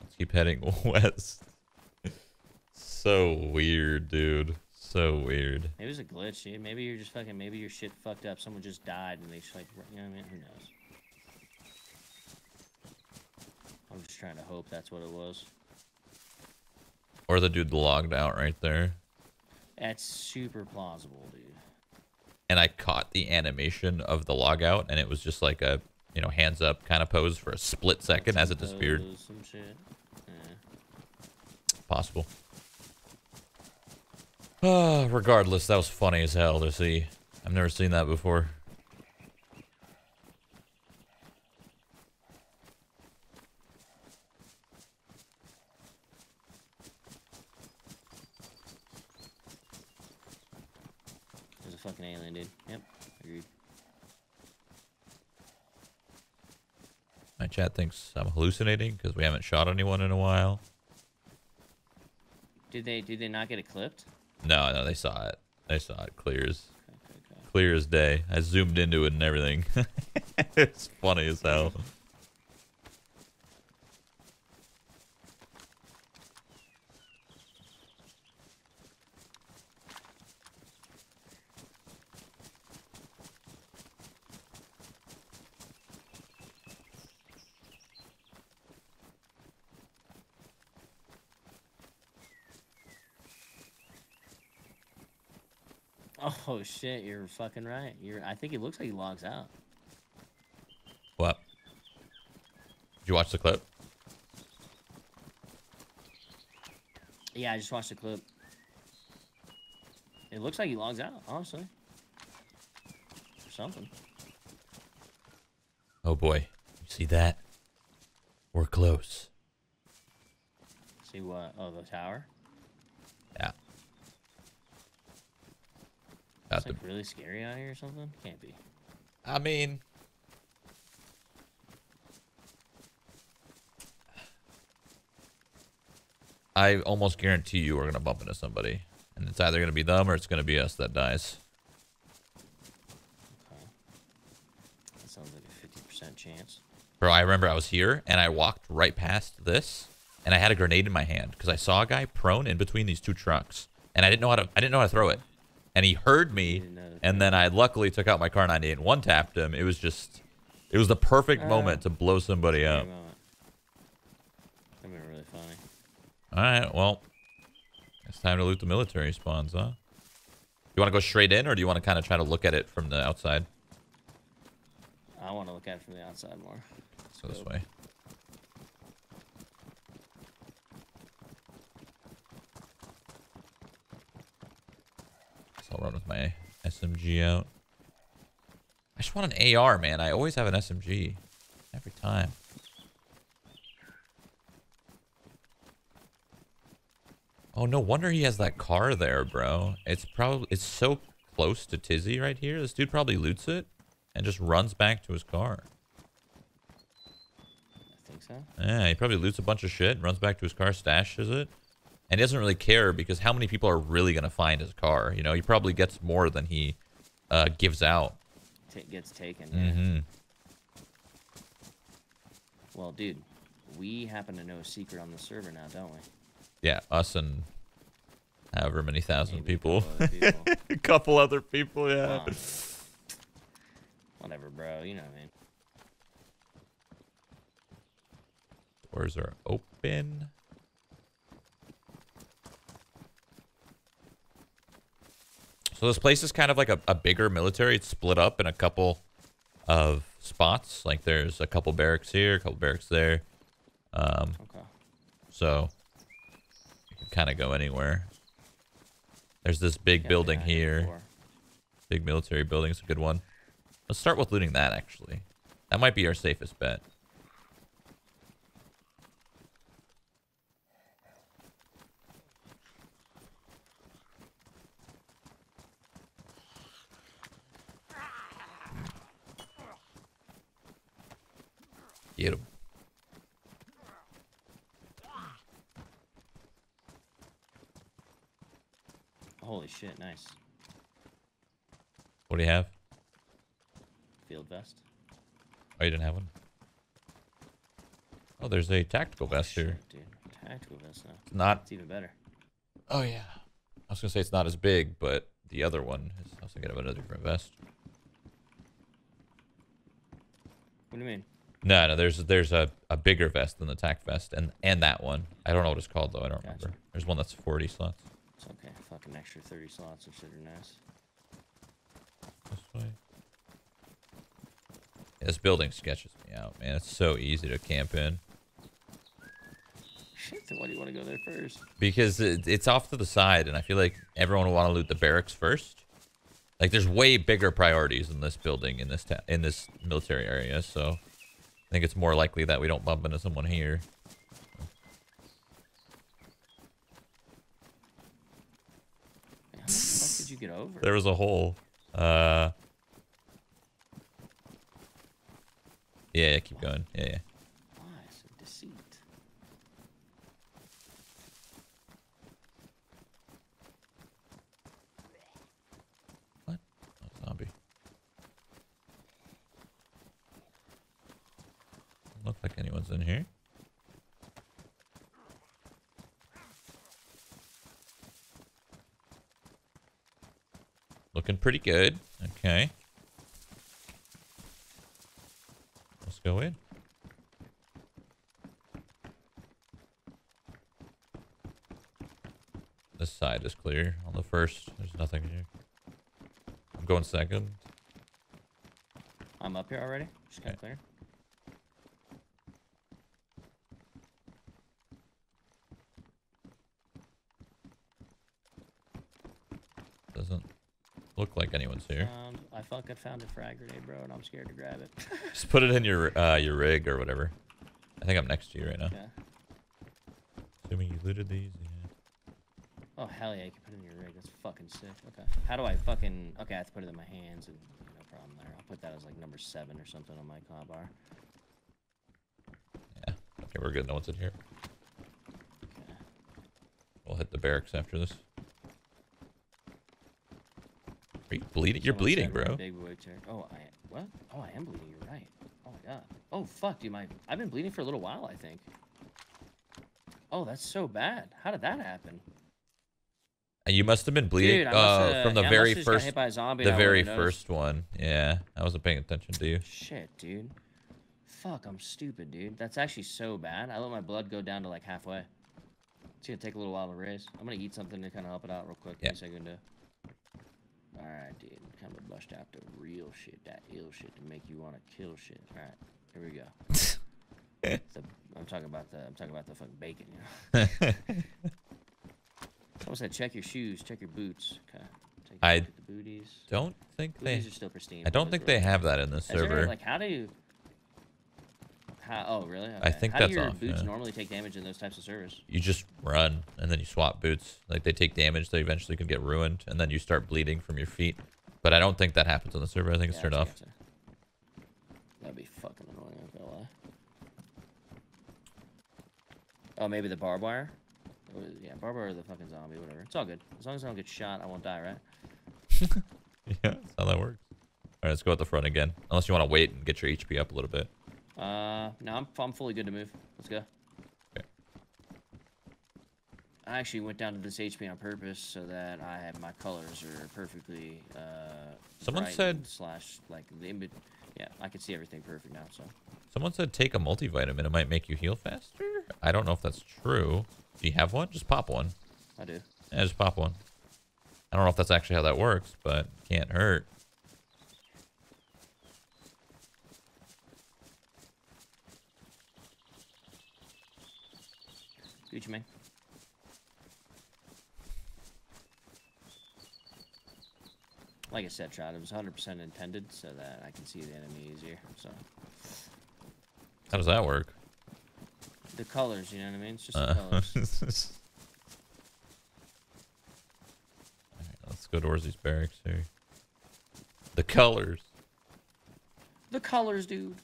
Let's keep heading west. so weird, dude. So weird. Maybe it was a glitch, dude. Maybe you're just fucking. Maybe your shit fucked up. Someone just died and they just like. You know what I mean? Who knows? I'm just trying to hope that's what it was. Or the dude logged out right there. That's super plausible, dude. And I caught the animation of the logout, and it was just like a, you know, hands up kind of pose for a split second as it disappeared. Some shit. Yeah. Possible. Ah, regardless, that was funny as hell to see. I've never seen that before. There's a fucking alien, dude. Yep. Agreed. My chat thinks I'm hallucinating because we haven't shot anyone in a while. Did they? Did they not get it clipped? No, no, they saw it. They saw it clear as Okay, okay, okay. clear as day. I zoomed into it and everything. it's funny as hell. Oh shit! You're fucking right. You're. I think it looks like he logs out. What? Did you watch the clip? Yeah, I just watched the clip. It looks like he logs out, honestly. Or something. Oh boy. You see that? We're close. See what? Oh, the tower. Yeah. About It's to, like really scary out here or something. Can't be. I mean, I almost guarantee you we're gonna bump into somebody, and it's either gonna be them or it's gonna be us that dies. Okay. That sounds like a fifty percent chance. Bro, I remember I was here and I walked right past this, and I had a grenade in my hand because I saw a guy prone in between these two trucks, and I didn't know how to I didn't know how to throw it, and he heard me, You didn't know to and then I luckily took out my Kar98 and one tapped him. It was just, it was the perfect Uh, moment to blow somebody up. That'd been really funny. All right, well, it's time to loot the military spawns, huh? You want to go straight in, or do you want to kind of try to look at it from the outside? I want to look at it from the outside more. Let's go this way. So I'll run with my SMG out. I just want an AR, man. I always have an SMG. Every time. Oh, no wonder he has that car there, bro. It's probably it's so close to Tisy right here. This dude probably loots it and just runs back to his car. I think so. Yeah, he probably loots a bunch of shit, runs back to his car, stashes it, and he doesn't really care because how many people are really gonna find his car? You know, he probably gets more than he uh, gives out. T- gets taken. Yeah. Mm-hmm. Well, dude, we happen to know a secret on the server now, don't we? Yeah, us and however many thousand Maybe a people. couple people. a couple other people, yeah. Whatever, bro. You know what I mean. Doors are open. So this place is kind of like a, a bigger military. It's split up in a couple of spots. Like there's a couple barracks here, a couple barracks there. Um, Okay. so you can kind of go anywhere. There's this big Yeah, building yeah, here. before. Big military building is a good one. Let's start with looting that actually. That might be our safest bet. Get him. Holy shit! Nice What do you have? field vest. Oh, you didn't have one? Oh, there's a tactical vest here. Dude. Tactical vest now. It's not It's even better. Oh yeah. I was gonna say it's not as big, but the other one is also was thinking of another different vest. What do you mean? No, no, there's there's a, a bigger vest than the tac vest and and that one. I don't know what it's called though, I don't Gotcha. remember. There's one that's forty slots. It's okay. Fucking extra 30 slots are super nice. This way. Yeah, this building sketches me out, man. It's so easy to camp in. Shit, then why do you want to go there first? Because it, it's off to the side, and I feel like everyone will want to loot the barracks first. Like, there's way bigger priorities in this building in this in this military area, so I think it's more likely that we don't bump into someone here. How the fuck did you get over? There was a hole. Uh. Yeah, yeah, keep going. Yeah, yeah. Lies and deceit. What? Oh, zombie. Doesn't look like anyone's in here. Looking pretty good. Okay. Let's go in. This side is clear. On the first, there's nothing here. I'm going second. I'm up here already. Just got Okay. clear. Doesn't look like anyone's here. Found, I fucking found a frag grenade, bro, and I'm scared to grab it. Just put it in your uh, your rig or whatever. I think I'm next to you right now. yeah. Assuming you looted these. Yeah. Oh hell yeah, you can put it in your rig. That's fucking sick. Okay. How do I fucking? Okay, I have to put it in my hands, and no problem there. I'll put that as like number seven or something on my car bar. Yeah. Okay, we're good. No one's in here. Okay. We'll hit the barracks after this. Are you bleeding? You're bleeding, bro. Big boy chair. Oh, I what? Oh, I am bleeding. You're right. Oh my god. Oh fuck, dude. My I've been bleeding for a little while. I think. Oh, that's so bad. How did that happen? And You must have been bleeding Dude, uh, from the yeah, very must've just got first, hit by a zombie the and I wouldn't very first one. Yeah, I wasn't paying attention to you. Shit, dude. Fuck, I'm stupid, dude. That's actually so bad. I let my blood go down to like halfway. It's gonna take a little while to raise. I'm gonna eat something to kind of help it out real quick. Yeah. Give me a second to. Alright, dude. Kind of bust out the real shit, that ill shit to make you want to kill shit. Alright, here we go. the, I'm talking about the. I'm talking about the fucking bacon. You know. Someone said check your shoes, check your boots. Okay. Take I the booties. don't think they. Booties are still pristine. I don't think they have that in this Is there, server. like, how do you? How? Oh, really? I Okay. think how that's do your off, boots yeah. normally take damage in those types of servers? you just run and then you swap boots. Like they take damage, they eventually can get ruined, and then you start bleeding from your feet. But I don't think that happens on the server. I think it's turned off. gotcha. That'd be fucking annoying. I'm gonna lie. Oh, maybe the barbed wire. Yeah, barbed wire or the fucking zombie, whatever. It's all good. As long as I don't get shot, I won't die, right? Yeah, that's how that works. All right, let's go at the front again. Unless you want to wait and get your HP up a little bit. Uh, no, I'm I'm fully good to move. Let's go. Okay. I actually went down to this HP on purpose so that I have my colors are perfectly uh. Someone said- slash like the image. Yeah, I can see everything perfect now. So Someone said take a multivitamin. It might make you heal faster. I don't know if that's true. Do you have one? Just pop one. I do. Yeah, just pop one. I don't know if that's actually how that works, but can't hurt. Gucci man. Like I said, Chad, it was 100% intended so that I can see the enemy easier. So How does that work? the colors, you know what I mean? It's just the Uh, colors. Alright, let's go towards these barracks here. The colors. The colors, dude.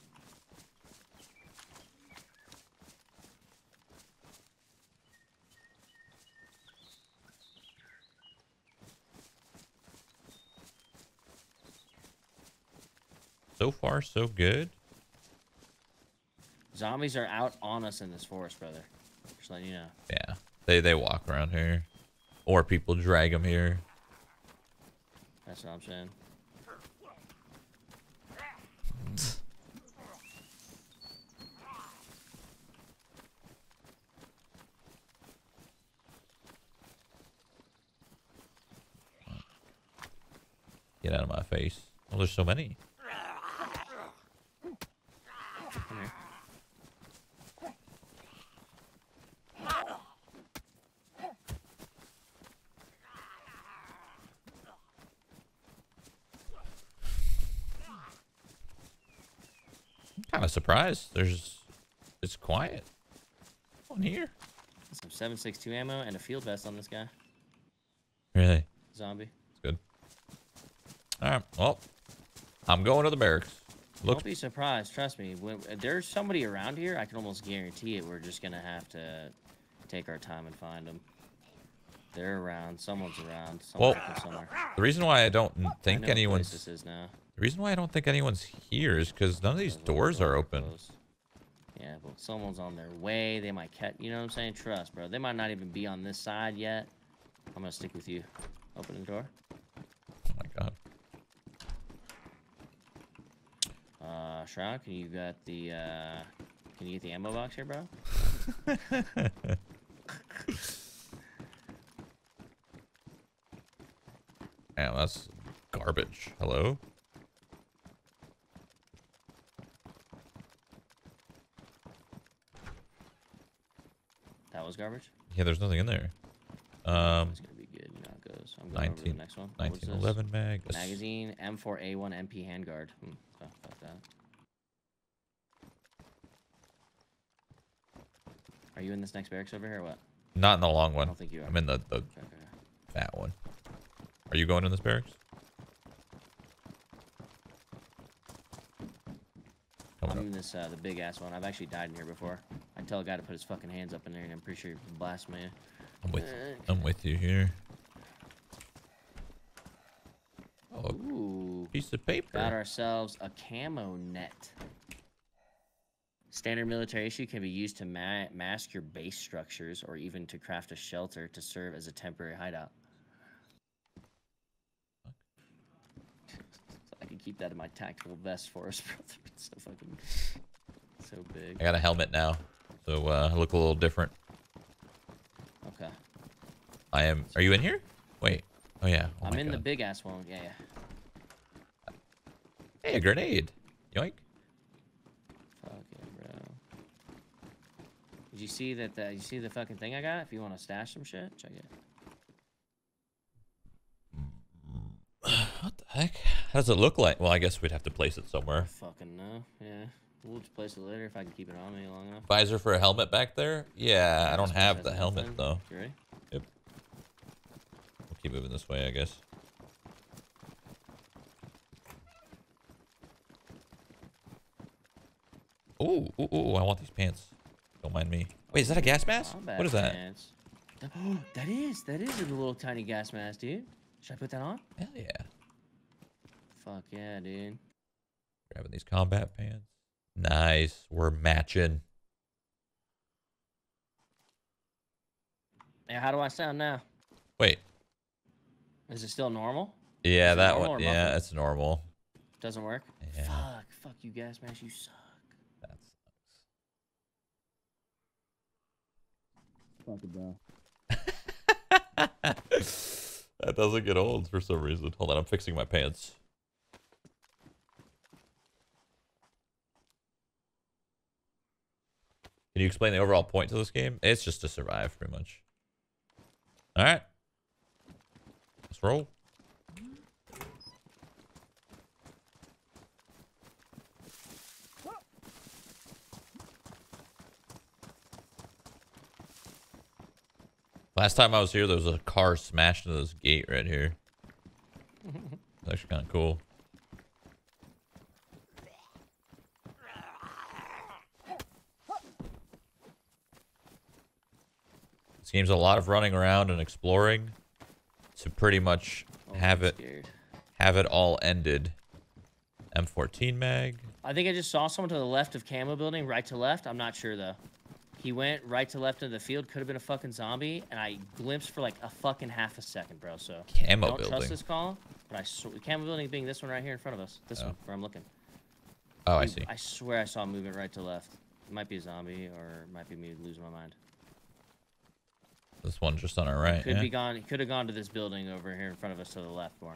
So far, so good. Zombies are out on us in this forest, brother. Just letting you know. Yeah, they they walk around here, or people drag them here. That's what I'm saying. Get out of my face. Oh, there's so many. Come here. Kind of surprised. There's, it's quiet. On here. Some 7.62 ammo and a field vest on this guy. Really? Zombie. It's good. All right. Well, I'm going to the barracks. Look, Don't be surprised. Trust me. When there's somebody around here, I can almost guarantee it. We're just gonna have to take our time and find them. They're around. Someone's around. Well, Someone's somewhere. the reason why I don't think place anyone's This is now. The reason why I don't think anyone's here is because none of these doors are open. Yeah, but someone's on their way. They might catch. You know what I'm saying? Trust, bro. They might not even be on this side yet. I'm gonna stick with you. Open the door. Oh my god. Uh, Shroud, can you get the uh, can you get the ammo box here, bro? Yeah, that's garbage. Hello. Was garbage. Yeah, there's nothing in there. Um, It's gonna be good. You know it goes. I'm going over the next one. What was this? 1911 mag. Magazine M4A1 MP handguard. Hmm. Oh, fuck that. Are you in this next barracks over here or what? Not in the long I one. don't think you are. I'm in the the Okay, okay. fat one. Are you going in this barracks? Coming I'm up. in this uh, the big ass one. I've actually died in here before. I tell a guy to put his fucking hands up in there, and I'm pretty sure he blasts me. I'm with Uh, I'm with you here. Oh, Ooh. piece of paper. Got ourselves a camo net. Standard military issue can be used to ma- mask your base structures or even to craft a shelter to serve as a temporary hideout. I can keep that in my tactical vest for us, brother. It's so fucking so big. I got a helmet now, so uh, I look a little different. Okay. I am. Are you in here? Wait. Oh yeah. Oh I'm in the big ass one. Yeah, yeah. Hey, a grenade. Yoink. Fuck bro. Did you see that? The, you see the fucking thing I got? If you want to stash some shit, check it. What the heck? How does it look like? Well, I guess we'd have to place it somewhere no. Yeah. We'll just place it later if I can keep it on me long enough. Visor for a helmet back there? Yeah, I don't have the helmet nothing. though. You ready? We'll keep moving this way, I guess. Ooh, ooh, ooh, I want these pants. Don't mind me. Wait, is that a gas mask? What is that? pants. Oh, that is. That is a little tiny gas mask, dude. Should I put that on? Hell yeah. Fuck yeah, dude. Grabbing these combat pants. Nice. We're matching. Yeah, how do I sound now? Wait. Is it still normal? Yeah, Is that normal one. Yeah, muffled? it's normal. Doesn't work. Yeah. Fuck. Fuck you, gas mask. You suck. That Fuck it, bro. sucks. that doesn't get old for some reason. Hold on, I'm fixing my pants. Can you explain the overall point to this game? It's just to survive, pretty much. All right. Let's roll. Last time I was here, there was a car smashed into this gate right here. It's actually kind of cool. Game's a lot of running around and exploring to pretty much Oh, have I'm it Scared. have it all ended. M14 mag. I think I just saw someone to the left of camo building, right to left. I'm not sure though. He went right to left of the field. Could have been a fucking zombie, and I glimpsed for like a fucking half a second, bro. So Camo don't building. trust this call, but I sw- camo building being this one right here in front of us. This Oh. one where I'm looking. Oh, I see. I swear I saw movement right to left. It might be a zombie, or it might be me losing my mind. This one's just on our right. Could yeah. be gone. He could have gone to this building over here in front of us to the left more.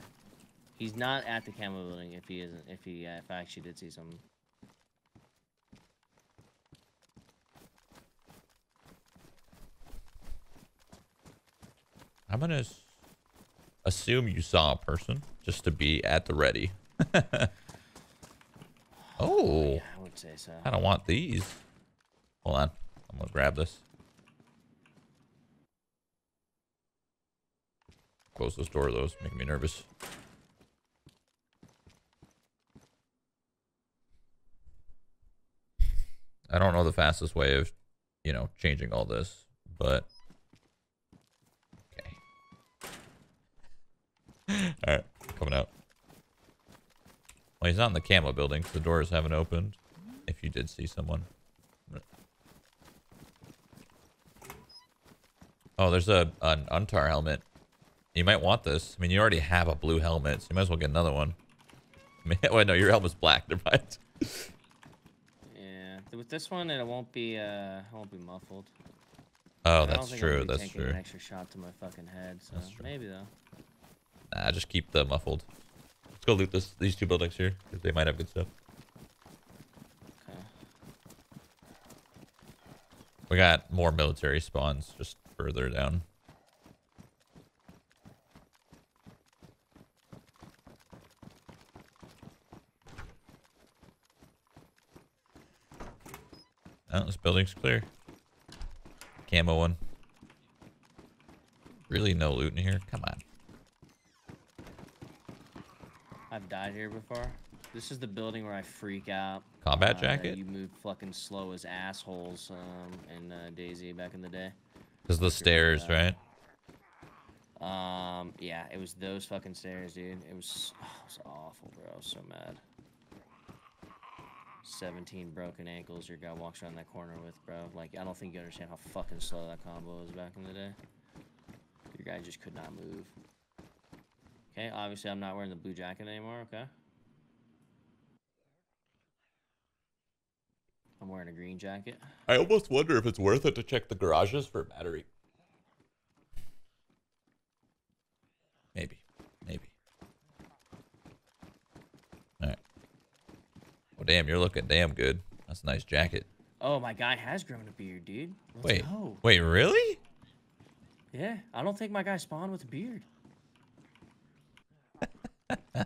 He's not at the camo building. If he isn't, if he, uh, if I actually did see some. I'm gonna assume you saw a person just to be at the ready. oh, Yeah, I would say so. I don't want these. Hold on, I'm gonna grab this. Close this door, though. It's making me nervous. I don't know the fastest way of, you know, changing all this, but okay. all right, coming out. Well, he's not in the camo building, 'cause the doors haven't opened. If you did see someone. Oh, there's a an Untar helmet. You might want this. I mean, you already have a blue helmet, so you might as well get another one. I mean, wait, no, your helmet's black. Never mind. Yeah, with this one, it won't be, uh, it won't be muffled. Oh, that's true. That's true. An extra shot to my fucking head, so That's true. maybe though. Nah, just keep the muffled. Let's go loot this these two buildings here, 'cause they might have good stuff. Okay. We got more military spawns just further down. Oh, this building's clear. Camo one. Really no loot in here? Come on. I've died here before. This is the building where I freak out. Combat uh, jacket? You moved fucking slow as assholes um, in uh, DayZ back in the day. Because the stairs, right? Um, yeah, it was those fucking stairs, dude. It was, oh, it was awful, bro. I was so mad. 17 broken ankles your guy walks around that corner with, bro. Like, I don't think you understand how fucking slow that combo was back in the day. Your guy just could not move. Okay, obviously I'm not wearing the blue jacket anymore, okay? I'm wearing a green jacket. I almost wonder if it's worth it to check the garages for battery. Maybe. Maybe. Alright. Oh, damn, you're looking damn good. That's a nice jacket. Oh, my guy has grown a beard, dude. Let's Wait. go. Wait, really? Yeah, I don't think my guy spawned with a beard.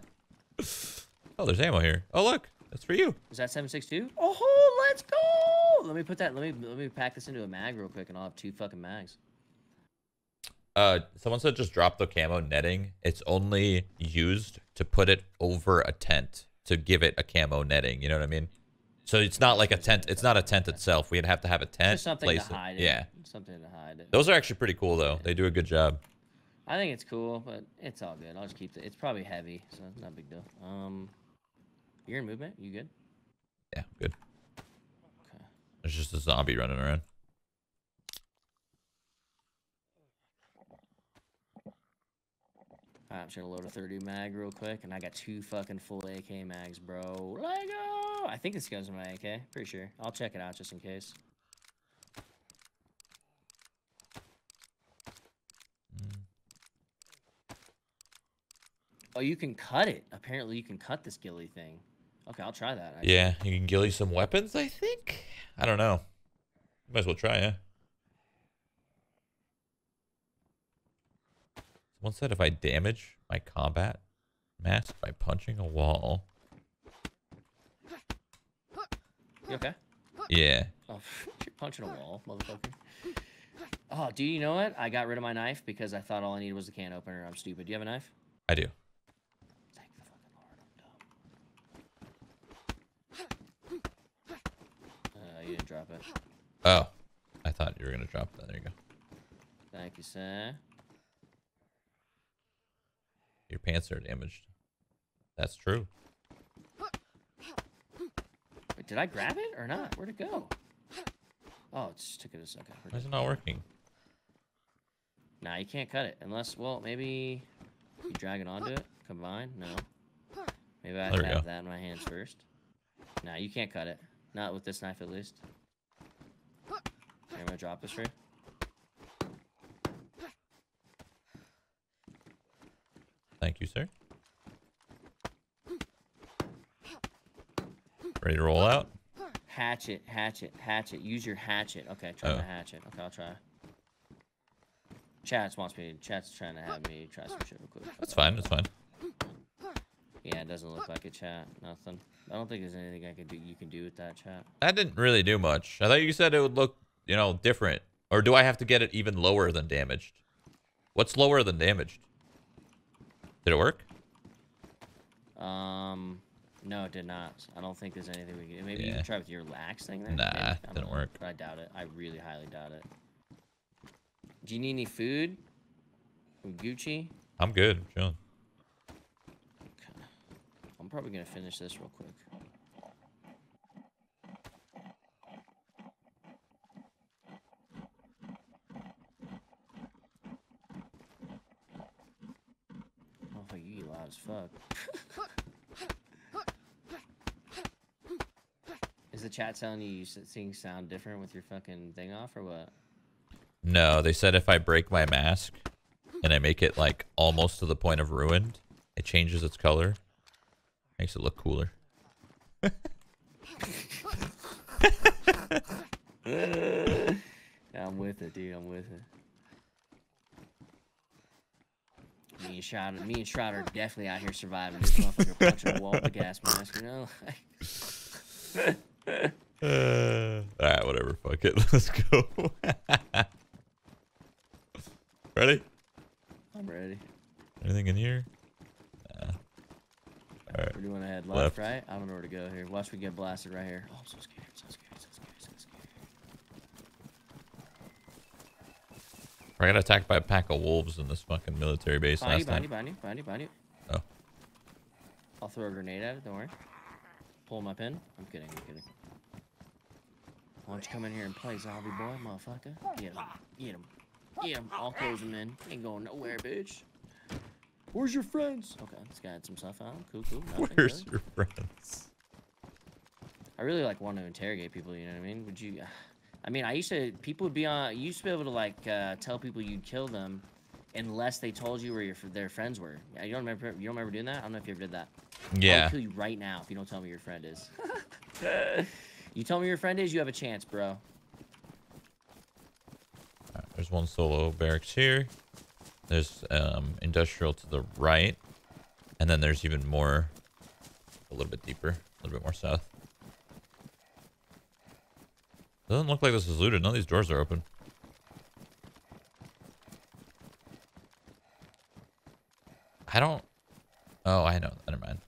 Oh, there's ammo here. Oh, look. That's for you. Is that 762? Oh, let's go! Let me put that. Let me let me pack this into a mag real quick, and I'll have two fucking mags. Uh, someone said just drop the camo netting. It's only used to put it over a tent to give it a camo netting. You know what I mean? So it's not like a tent. It's not a tent itself. We'd have to have a tent. Just something place to hide it. Yeah. Something to hide it. Those are actually pretty cool though. They do a good job. I think it's cool, but it's all good. I'll just keep it. It's probably heavy, so it's not a big deal. Um, you're in movement. You good? Yeah, good. Okay. There's just a zombie running around. I'm gonna load a 30 mag real quick, and I got two fucking full AK mags, bro. Lego! I think this goes in my AK. Pretty sure. I'll check it out just in case. Oh, you can cut it. Apparently, you can cut this ghillie thing. Okay, I'll try that. actually. Yeah, you can ghillie some weapons, I think. I don't know. Might as well try, yeah. Someone said if I damage my combat mask by punching a wall. You okay? Yeah. Oh, you're punching a wall, motherfucker. Oh, do you know what? I got rid of my knife because I thought all I needed was a can opener. I'm stupid. Do you have a knife? I do. Thank the fucking Lord, I'm dumb. Uh, you didn't drop it. Oh. I thought you were gonna drop that. There you go. Thank you, sir. Your pants are damaged. That's true. Wait, did I grab it or not? Where'd it go? Oh, it just took it a second. Why it- is it not working? Nah, you can't cut it unless, well, maybe you drag it onto it. Combine? No. Maybe I have There to have go. that in my hands first. Nah, you can't cut it. Not with this knife, at least. I'm gonna drop this for you. Thank you, sir. Ready to roll out? Hatchet, hatchet, hatchet. Use your hatchet. Okay, try Oh. my hatchet. Okay, I'll try. Chats wants me. Chat's trying to have me try some shit real quick. That's fine. That's fine. Yeah, it doesn't look like a chat. Nothing. I don't think there's anything I can do. You can do with that, chat. That didn't really do much. I thought you said it would look, you know, different. Or do I have to get it even lower than damaged? What's lower than damaged? Did it work? Um, no, it did not. I don't think there's anything we can. Maybe you can try with your lax thing there. Nah, Maybe? Didn't know, work. But I doubt it. I really highly doubt it. Do you need any food? Gucci? I'm good. I'm chilling. Okay. I'm probably gonna finish this real quick. Oh, you eat loud as fuck. Is the chat telling you you things sound different with your fucking thing off or what? No, they said if I break my mask and I make it like almost to the point of ruined, it changes its color. Makes it look cooler. Yeah, I'm with it, dude. I'm with it. Me and Shroud, me and Shroud are definitely out here surviving. This motherfucker punching a wall with a gas mask, you know? Uh, all right, whatever. Fuck it. Let's go. Ready? I'm ready. Anything in here? Nah. All right. We're doing ahead, left, Left. right. I don't know where to go here. Watch me get blasted right here. Oh, I'm so scared. So scared. So scared. So scared. I got attacked by a pack of wolves in this fucking military base Behind you, last behind you, time. behind you, behind you, behind you. Oh. I'll throw a grenade at it. Don't worry. Pull my pin. I'm kidding. I'm kidding. Why don't you come in here and play, zombie boy, motherfucker? Get him. Get him. Get him. I'll close him in. Ain't going nowhere, bitch. Where's your friends? Okay, this guy had some stuff out. him. Cool, cool. Nothing, Where's good. your friends? I really like want to interrogate people. You know what I mean? Would you? I mean, I used to. People would be on. You used to be able to like uh, tell people you'd kill them, unless they told you where your their friends were. Yeah, You don't remember? You don't remember doing that? I don't know if you ever did that. Yeah. I'll Yeah. kill you right now if you don't tell me your friend is. you tell me your friend is, you have a chance, bro. Alright, there's one solo barracks here. There's um, industrial to the right. And then there's even more, a little bit deeper, a little bit more south. Doesn't look like this is looted. None of these doors are open. I don't. Oh, I know. Never mind.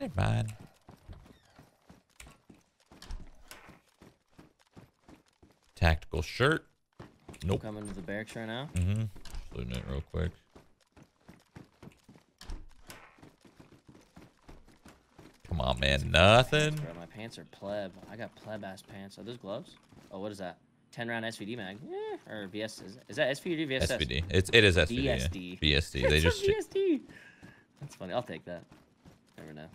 Never mind. Tactical shirt. Nope. Coming to the barracks right now. Mm-hmm. Looting it real quick. Come on, man. Nothing. Bro, my pants are pleb. I got pleb ass pants. Are those gloves? Oh, what is that? 10 round SVD mag. Yeah. Or VS. Is, is that SVD or VSS? SVD. It's it is SVD. yeah. VSD. VSD. They just VSD. That's funny. I'll take that. Never know.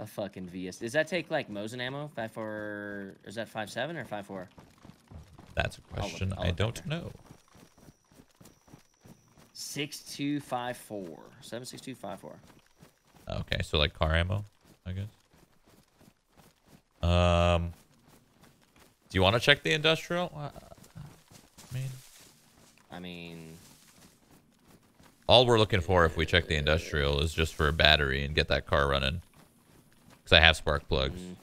A fucking VS. Does that take like Mosin ammo? Five four? Is that five seven or five four? that's a I'll look- question I'll I don't know. Six two five four. Seven six two five four. Okay, so like car ammo, I guess. Um, do you want to check the industrial? Uh, I mean, I mean, all we're looking for if we check the industrial is just for a battery and get that car running. Because I have spark plugs. mm,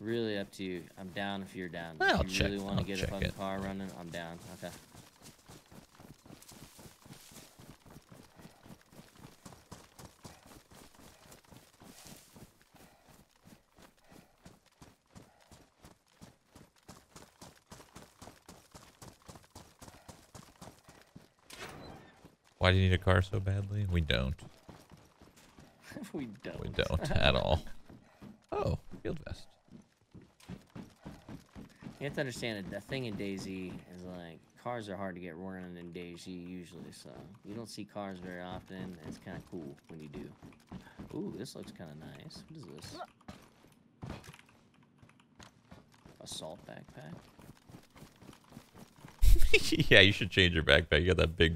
really up to you. I'm down if you're down. I'll if you check- really want to get a fucking it. car running, I'm down. Okay. Why do you need a car so badly? We don't. we don't. We don't at all. Oh, field vest. You have to understand that the thing in DayZ is like cars are hard to get running in DayZ usually, so you don't see cars very often. It's kind of cool when you do. Ooh, this looks kind of nice. What is this? Assault backpack. yeah, you should change your backpack. You got that big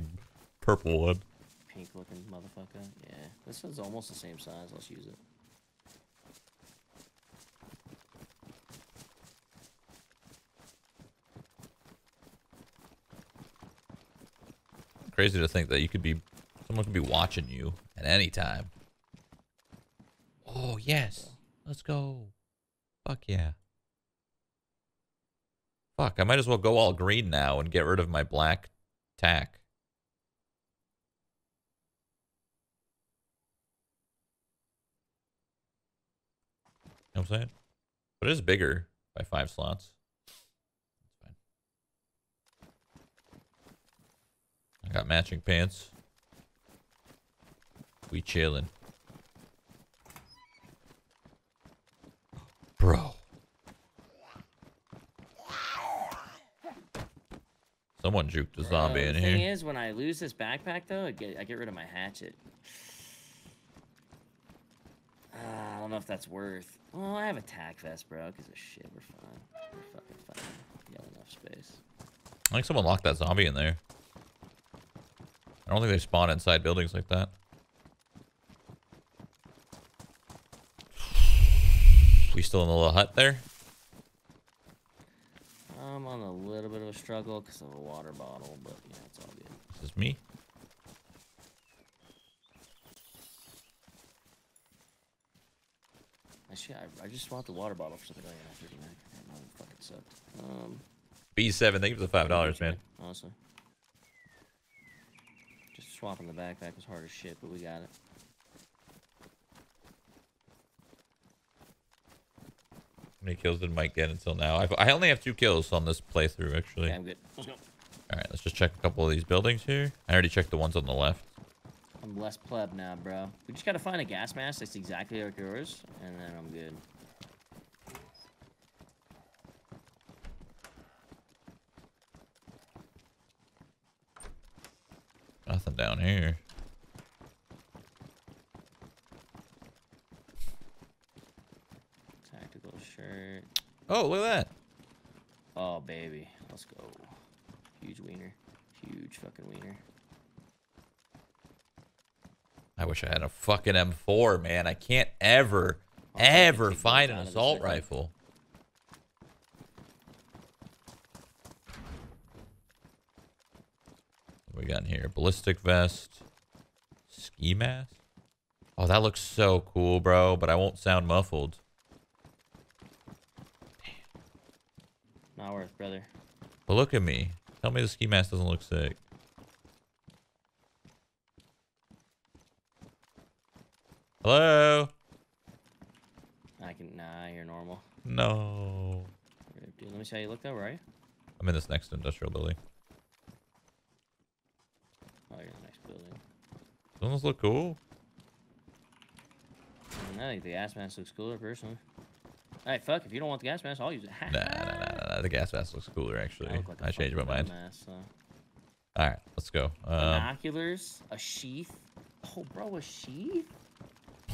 purple one. Pink looking motherfucker. Yeah, this one's almost the same size. Let's use it. Crazy to think that you could be, someone could be watching you at any time. Oh yes, let's go. Fuck yeah. Fuck, I might as well go all green now and get rid of my black tack. Know what I'm saying? But it is bigger by five slots. That's fine. I got matching pants. We chillin'. Bro. Someone juked a zombie Bro, in the thing is, when I lose this backpack though, I get I get rid of my hatchet. I don't know if that's worth. Well, I have a tack vest, bro. Cause of shit, we're fine. We're fucking fine. We got enough space. I think someone locked that zombie in there. I don't think they spawn inside buildings like that. We still in the little hut there? I'm on a little bit of a struggle because of a water bottle, but yeah, it's all good. This is me. Actually, I, I just swapped the water bottle for something like that. 39. That one fucking sucked. Um, B7, thank you for the five dollars, man. Honestly. Just swapping the backpack was hard as shit, but we got it. How many kills did Mike get until now? I've, I only have two kills on this playthrough, actually. Okay, I'm good. Let's go. All right, let's just check a couple of these buildings here. I already checked the ones on the left. I'm less pleb now, bro. We just gotta find a gas mask that's exactly like yours, and then I'm good. Nothing down here. Tactical shirt. Oh, look at that. Oh, baby. Let's go. Huge wiener. Huge fucking wiener. I wish I had a fucking M4, man. I can't ever, I'll take it, ever find an out of the assault rifle. What we got in here? Ballistic vest. Ski mask. Oh, that looks so cool, bro, but I won't sound muffled. Not worth, brother. But look at me. Tell me the ski mask doesn't look sick. Hello? I can. Nah, you're normal. No. Dude, let me see how you look though, right? I'm in this next industrial building. Oh, you're in the next building. Doesn't this look cool? I think the gas mask looks cooler, personally. Hey, fuck! If you don't want the gas mask, I'll use it. Nah, nah, nah, nah. The gas mask looks cooler, actually. I, like I changed my mind. dumbass, so. All right, let's go. Um, Binoculars, a sheath. Oh, bro, a sheath.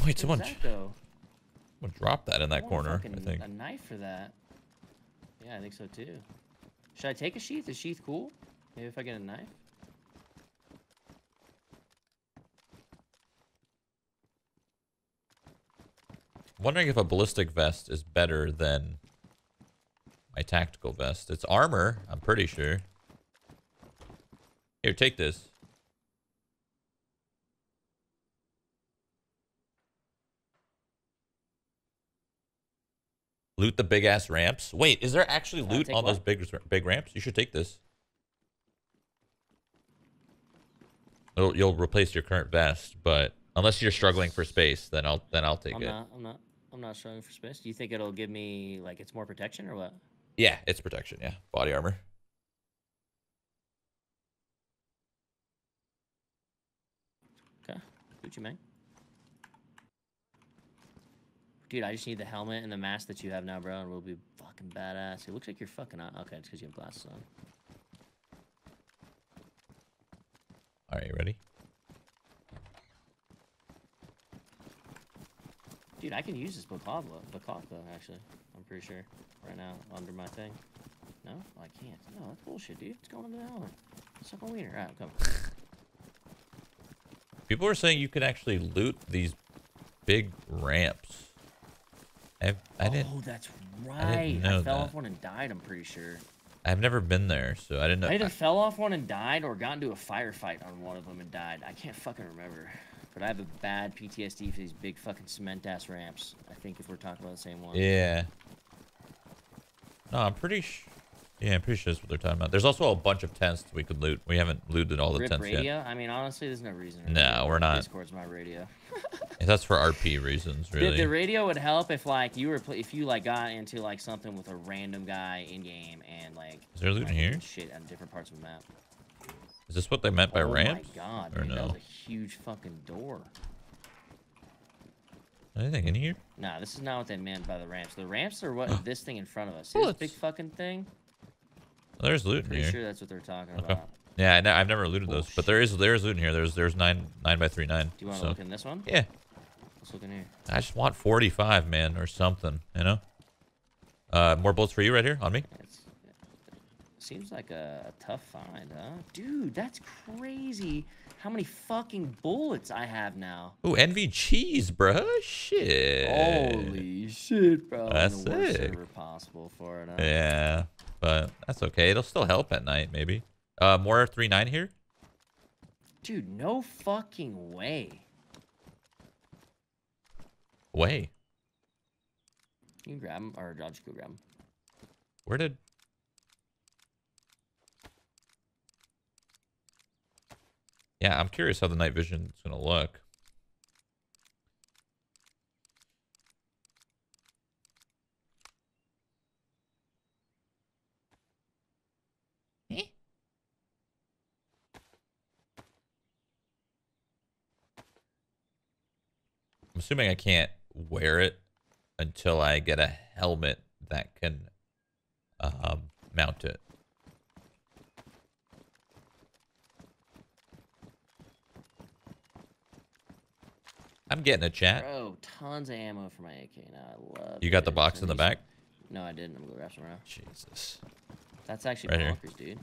wait, someone, that go? someone dropped that in that a corner, I think. A knife for that. Yeah, I think so too. Should I take a sheath? Is sheath cool? Maybe if I get a knife. wondering if a ballistic vest is better than my tactical vest. It's armor, I'm pretty sure. Here, take this. Loot the big ass ramps. Wait, is there actually loot on those big big ramps? You should take this. It'll, you'll replace your current vest, but unless you're struggling for space, then I'll then I'll take I'm it. not. I'm not. I'm not struggling for space. Do you think it'll give me like it's more protection or what? Yeah, it's protection. Yeah, body armor. Okay. Gucci man. Dude, I just need the helmet and the mask that you have now, bro, and we'll be fucking badass. It looks like you're fucking out. Okay, it's because you have glasses on. All right, you ready? Dude, I can use this Baklava, Baklava, actually. I'm pretty sure. Right now, under my thing. No? Oh, I can't. No, that's bullshit, dude. It's going under the helmet. Suck a wiener. Alright, come. People are saying you can actually loot these big ramps. I've, I didn't. Oh, that's right. know I fell that. off one and died, I'm pretty sure. I've never been there, so I didn't know. I either fell off one and died or got into a firefight on one of them and died. I can't fucking remember. But I have a bad PTSD for these big fucking cement ass ramps. I think if we're talking about the same one. yeah. No, I'm pretty. Sh- yeah, I'm pretty sure that's what they're talking about. There's also a bunch of tents we could loot. We haven't looted all the Rip tents radio? yet. I mean, honestly, there's no reason. No, we're not. Discord's my radio. That's for RP reasons, The- really. The, radio would help if like you were if you like got into like something with a random guy in game and like Is there loot in here? shit on different parts of the map. Is this what they meant by oh ramps? my god, or that no? was a huge fucking door. Anything in here? Nah, this is not what they meant by the ramps. The ramps are what this thing in front of us. Oh, this big fucking thing? Oh, there's loot in Pretty here. sure that's what they're talking Okay. about. Yeah, I I've never looted those, but there is there is loot in here. There's there's nine nine by three nine. Do you want to so. look in this one? Yeah, Let's look in here. I just want 45, man, or something, you know? Uh, more bullets for you right here on me. It's, it seems like a, a tough find, huh? Dude, that's crazy. How many fucking bullets I have now? Ooh, NV cheese, bruh. Shit. Holy shit, bro! That's the worst sick. server possible for it. Huh? Yeah, but that's okay. It'll still help at night, maybe. Uh, more three nine here. Dude, no fucking way. Way. You can grab him, or I'll just go grab him. Where did? Yeah, I'm curious how the night vision is gonna look. Eh? I'm assuming I can't wear it until I get a helmet that can um, mount it. I'm getting a chat. Bro, tons of ammo for my AK now. I love You got the box in the back? No, I didn't. I'm gonna go grab some around. Jesus. That's actually Right bonkers, dude.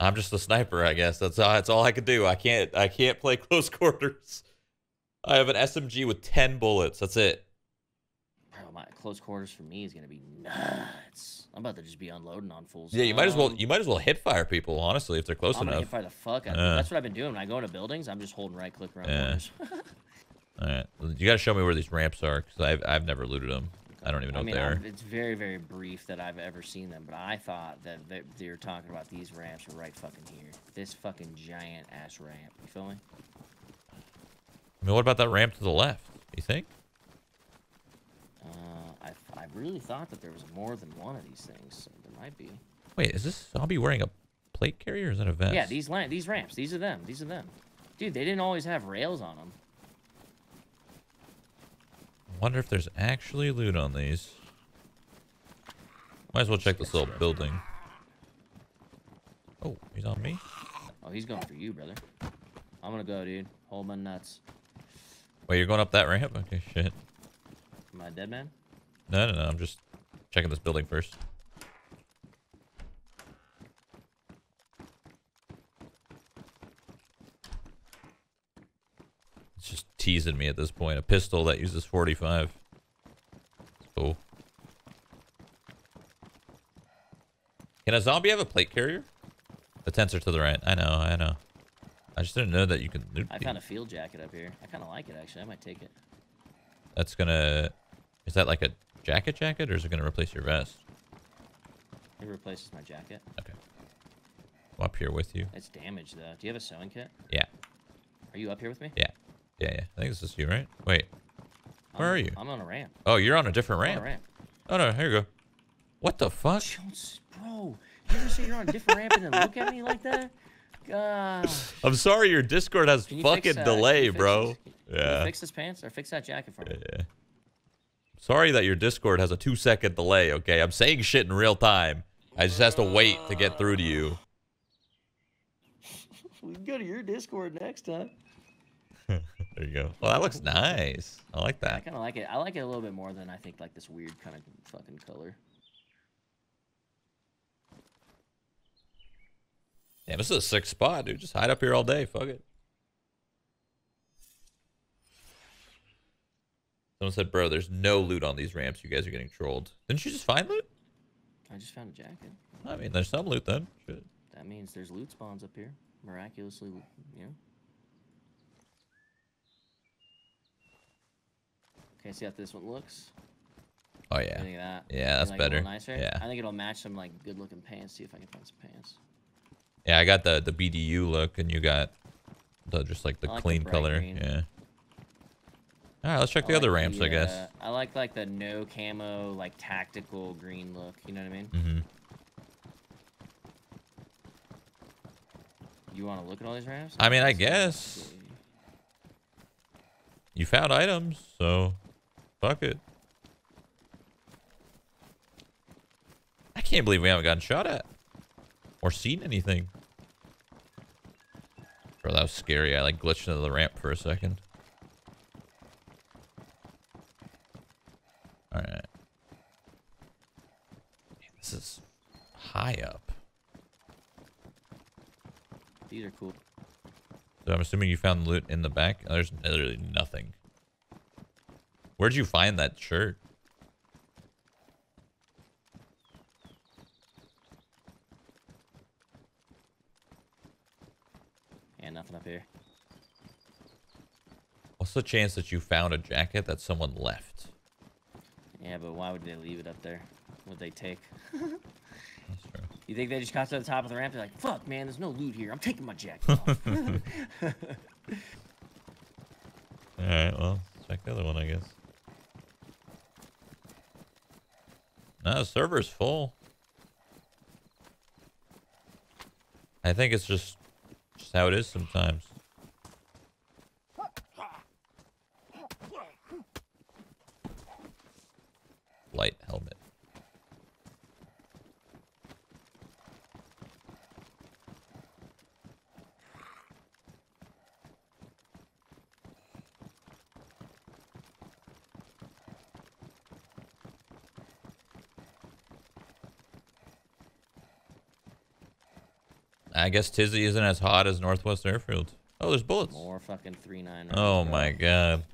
I'm just a sniper, I guess. That's all, that's all I can do. I can't I can't play close quarters. I have an SMG with 10 bullets. That's it. Bro, my close quarters for me is gonna be nuts. I'm about to just be unloading on fools. Yeah, you might as well you might as well hit fire people, honestly, if they're close I'm enough. hit fire the fuck out. them. That's what I've been doing. When I go into buildings, I'm just holding right click around Yeah. corners. All right. You got to show me where these ramps are cuz I've I've never looted them. I don't even know I mean, what they are. it's very, very brief that I've ever seen them, but I thought that they, they were talking about these ramps right fucking here. This fucking giant ass ramp. You feel me? I mean, what about that ramp to the left? You think? Uh, I, I really thought that there was more than one of these things. So there might be. Wait, is this zombie wearing a plate carrier or is that a vest? Yeah, these these ramps. These are them. These are them. Dude, they didn't always have rails on them. Wonder if there's actually loot on these. Might as well check this little building. Oh, he's on me? Oh, he's going for you, brother. I'm gonna go, dude. Hold my nuts. Wait, you're going up that ramp? Okay, shit. Am I a dead man? No, no, no. I'm just checking this building first. It's just teasing me at this point. A pistol that uses 45. Cool. Can a zombie have a plate carrier? The tents are to the right. I know, I know. I just didn't know that you could loot I found a field jacket up here. I kind of like it actually. I might take it. That's gonna... Is that like a jacket jacket or is it gonna replace your vest? It replaces my jacket. Okay. I'm up here with you. It's damaged though. Do you have a sewing kit? Yeah. Are you up here with me? Yeah. Yeah, yeah. I think this is you, right? Wait. Where I'm- are you? I'm on a ramp. Oh, you're on a different ramp. a ramp. Oh, no. Here you go. What the fuck? Jones, bro, you ever say you're on a different ramp and then look at me like that? I'm sorry your Discord has fucking uh, delay, bro. Yeah. fix this pants or fix that jacket for me? yeah. Sorry that your Discord has a two second delay, okay? I'm saying shit in real time. I just has to wait to get through to you. We can go to your Discord next time. There you go. Well, that looks nice. I like that. I kind of like it. I like it a little bit more than I think like this weird kind of fucking color. Damn, this is a sick spot, dude. Just hide up here all day. Fuck it. Someone said, bro, there's no loot on these ramps. You guys are getting trolled. Didn't you just find loot? I just found a jacket. I mean, there's some loot then. Shit. That means there's loot spawns up here. Miraculously, you know. Okay, see how this one looks? Oh, yeah. you think of that? Yeah, that's like it a little better. Nicer? Yeah. I think it'll match some like good looking pants. See if I can find some pants. Yeah, I got the, the BDU look, and you got the just like the like clean bright color. green. Yeah. All right, let's check I the like other ramps, I guess. uh, I like like the no camo, like tactical green look. You know what I mean? Mm-hmm. You want to look at all these ramps? I mean, I guess. You found items, so fuck it. I can't believe we haven't gotten shot at or seen anything. Bro, that was scary. I like glitched into the ramp for a second. All right. This is high up. These are cool. So I'm assuming you found loot in the back. There's literally nothing. Where'd you find that shirt? Yeah, nothing up here. What's the chance that you found a jacket that someone left? Yeah, but why would they leave it up there? What would they take? That's true. You think they just got to the top of the ramp? They're like, "Fuck, man, there's no loot here. I'm taking my jacket off." All right, well, check the other one, I guess. No, the server's full. I think it's just how it is sometimes. Light helmet. I guess Tisy isn't as hot as Northwest Airfield. Oh, there's bullets. More fucking three nine. Oh my god.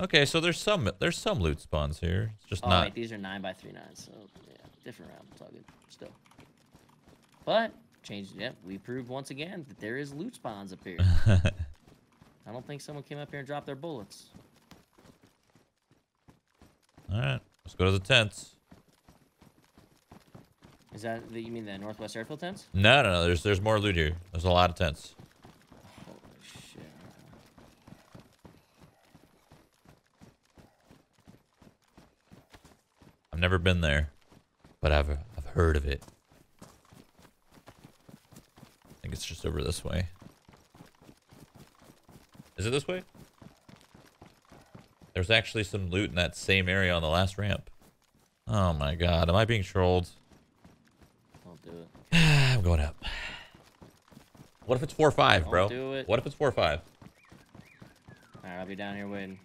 Okay, so there's some there's some loot spawns here. It's just Oh not. wait, these are nine by three nines, so yeah, different round. It's all good still. But changed. Yep, we proved once again that there is loot spawns up here. I don't think someone came up here and dropped their bullets. All right, let's go to the tents. Is that the, you mean the Northwest Airfield tents? No, no, no. There's there's more loot here. There's a lot of tents. Holy shit! I've never been there, but I've I've heard of it. I think it's just over this way. Is it this way? There's actually some loot in that same area on the last ramp. Oh my god, am I being trolled? Don't do it. I'm going up. What if it's 4-5, Don't bro? do it. What if it's 4-5? Alright, I'll be down here waiting.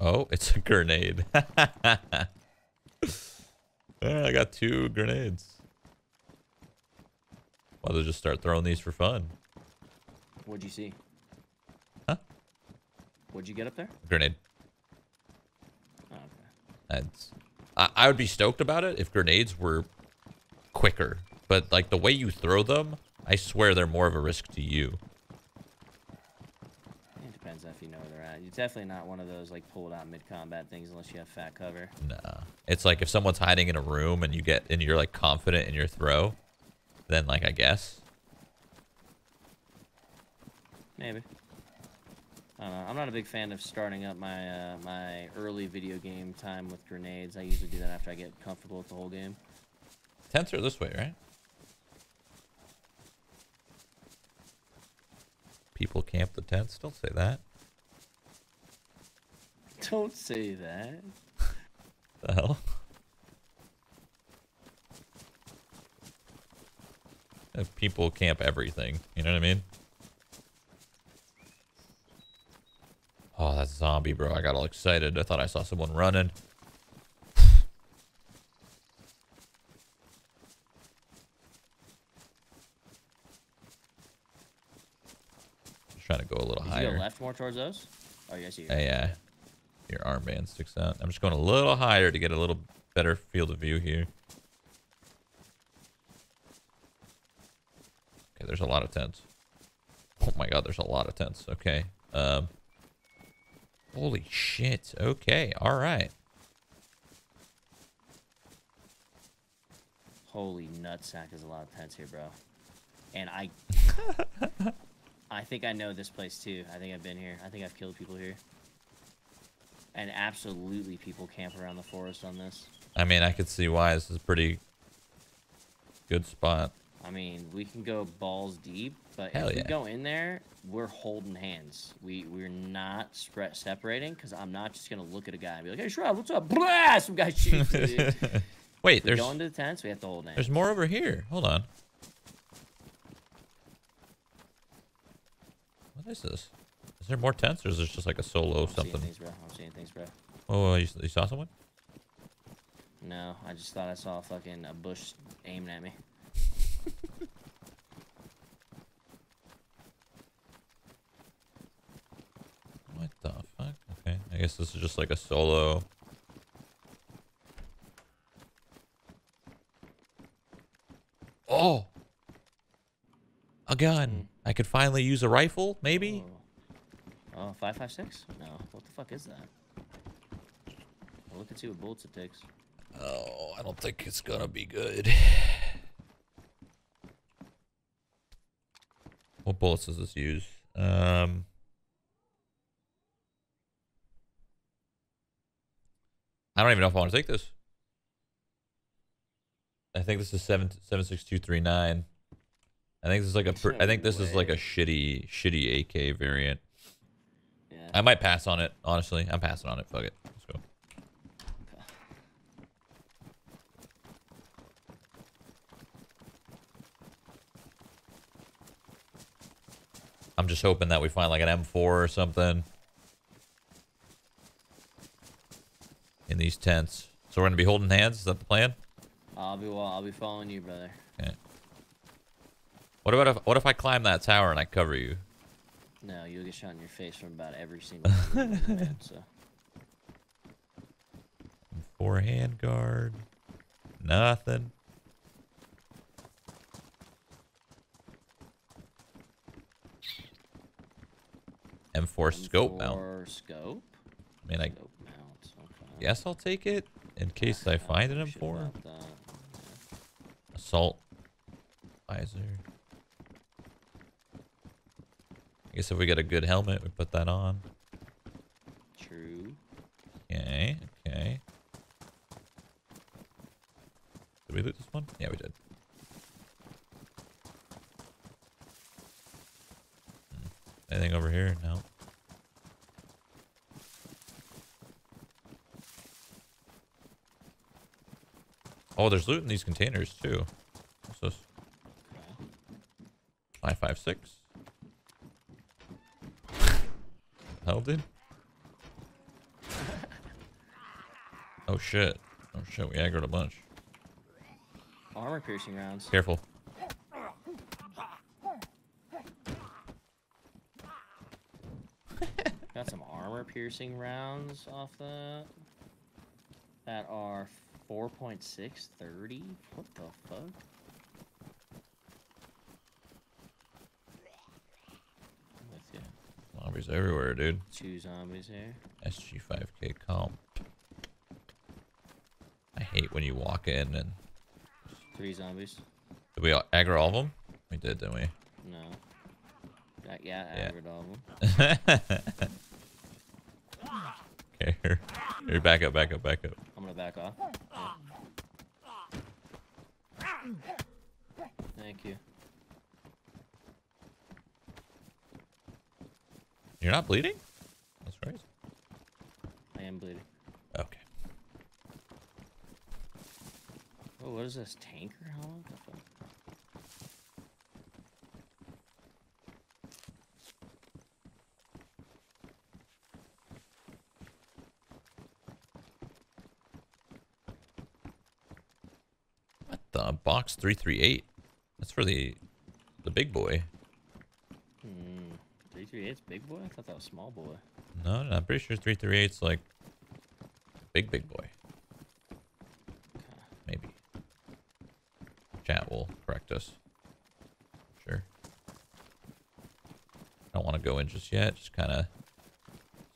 Oh, it's a grenade. I got two grenades. Why don't they just start throwing these for fun? What'd you see? What'd you get up there? Grenade. Oh, okay. That's, I, I would be stoked about it if grenades were quicker. But like the way you throw them, I swear they're more of a risk to you. It depends if you know where they're at. You're definitely not one of those like pulled out mid combat things unless you have fat cover. Nah. It's like if someone's hiding in a room and you get and you're like confident in your throw, then like I guess. Maybe. Know. I'm not a big fan of starting up my uh, my early video game time with grenades. I usually do that after I get comfortable with the whole game. Tents are this way, right? People camp the tents. Don't say that. Don't say that. The hell? Uh, People camp everything. You know what I mean? Oh, that zombie, bro. I got all excited. I thought I saw someone running. Just trying to go a little Did higher. go left more towards those? Oh, yes, you. Yeah, yeah. Your armband sticks out. I'm just going a little higher to get a little better field of view here. Okay, there's a lot of tents. Oh my god, there's a lot of tents. Okay. Um. Holy shit. Okay. All right. Holy nutsack, there's a lot of tents here, bro. And I, I think I know this place too. I think I've been here. I think I've killed people here. And absolutely, people camp around the forest on this. I mean, I could see why this is a pretty good spot. I mean, we can go balls deep, but Hell if we go in there, we're holding hands. We we're not spread separating because I'm not just gonna look at a guy and be like, "Hey, Shroud, what's up?" Blah! Some guy shoots. dude. Wait, there's go into the tents, we have to hold hands. there's more over here. Hold on. What is this? Is there more tents, or is this just like a solo I'm something? things, bro. I'm seeing things, bro. Oh, oh you, you saw someone? No, I just thought I saw fucking a bush aiming at me. What the fuck? Okay, I guess this is just like a solo. Oh! A gun. I could finally use a rifle, maybe? oh Oh, oh, five five six? No, what the fuck is that? Well, look and see what bullets it takes. Oh, I don't think it's gonna be good. What bullets does this use? Um, I don't even know if I want to take this. I think this is seven seven six two three nine. I think this is like a. pr- I think this is like a shitty shitty AK variant. Yeah. I might pass on it. Honestly, I'm passing on it. Fuck it. Let's go. I'm just hoping that we find like an M4 or something in these tents. So we're gonna be holding hands. Is that the plan? I'll be well. I'll be following you, brother. Okay. What about if what if I climb that tower and I cover you? No, you'll get shot in your face from about every single man. So Four hand guard. Nothing. M4 scope mount. Scope. I mean, I Scope mount. Okay. guess I'll take it in case I find an Shit M4. about. Assault visor. I guess if we get a good helmet, we put that on. True. Okay, okay. Did we loot this one? Yeah, we did. Anything over here? No. Oh, there's loot in these containers too. What's this? Okay. Five five six. Hell, dude. Oh shit! Oh shit! We aggroed a bunch. Armor piercing rounds. Careful. Got some armor piercing rounds off that. That are 4.630. What the fuck? I'm with you. Zombies everywhere, dude. Two zombies here. SG5K comp. I hate when you walk in and Three zombies. did we aggro all of them? We did, didn't we? No. Yeah, Yeah. aggroed all of them. okay, here. Here, back up, back up, back up. I'm gonna back off. Thank you. You're not bleeding? That's right. I am bleeding. Okay. Oh, what is this? Tanker helmet? What the fuck? What the box 338? That's for the the big boy. Hmm. 338's big boy? I thought that was small boy. No, no I'm pretty sure 338's like big big boy. Okay. Maybe. Chat will correct us. Sure. I don't want to go in just yet. Just kind of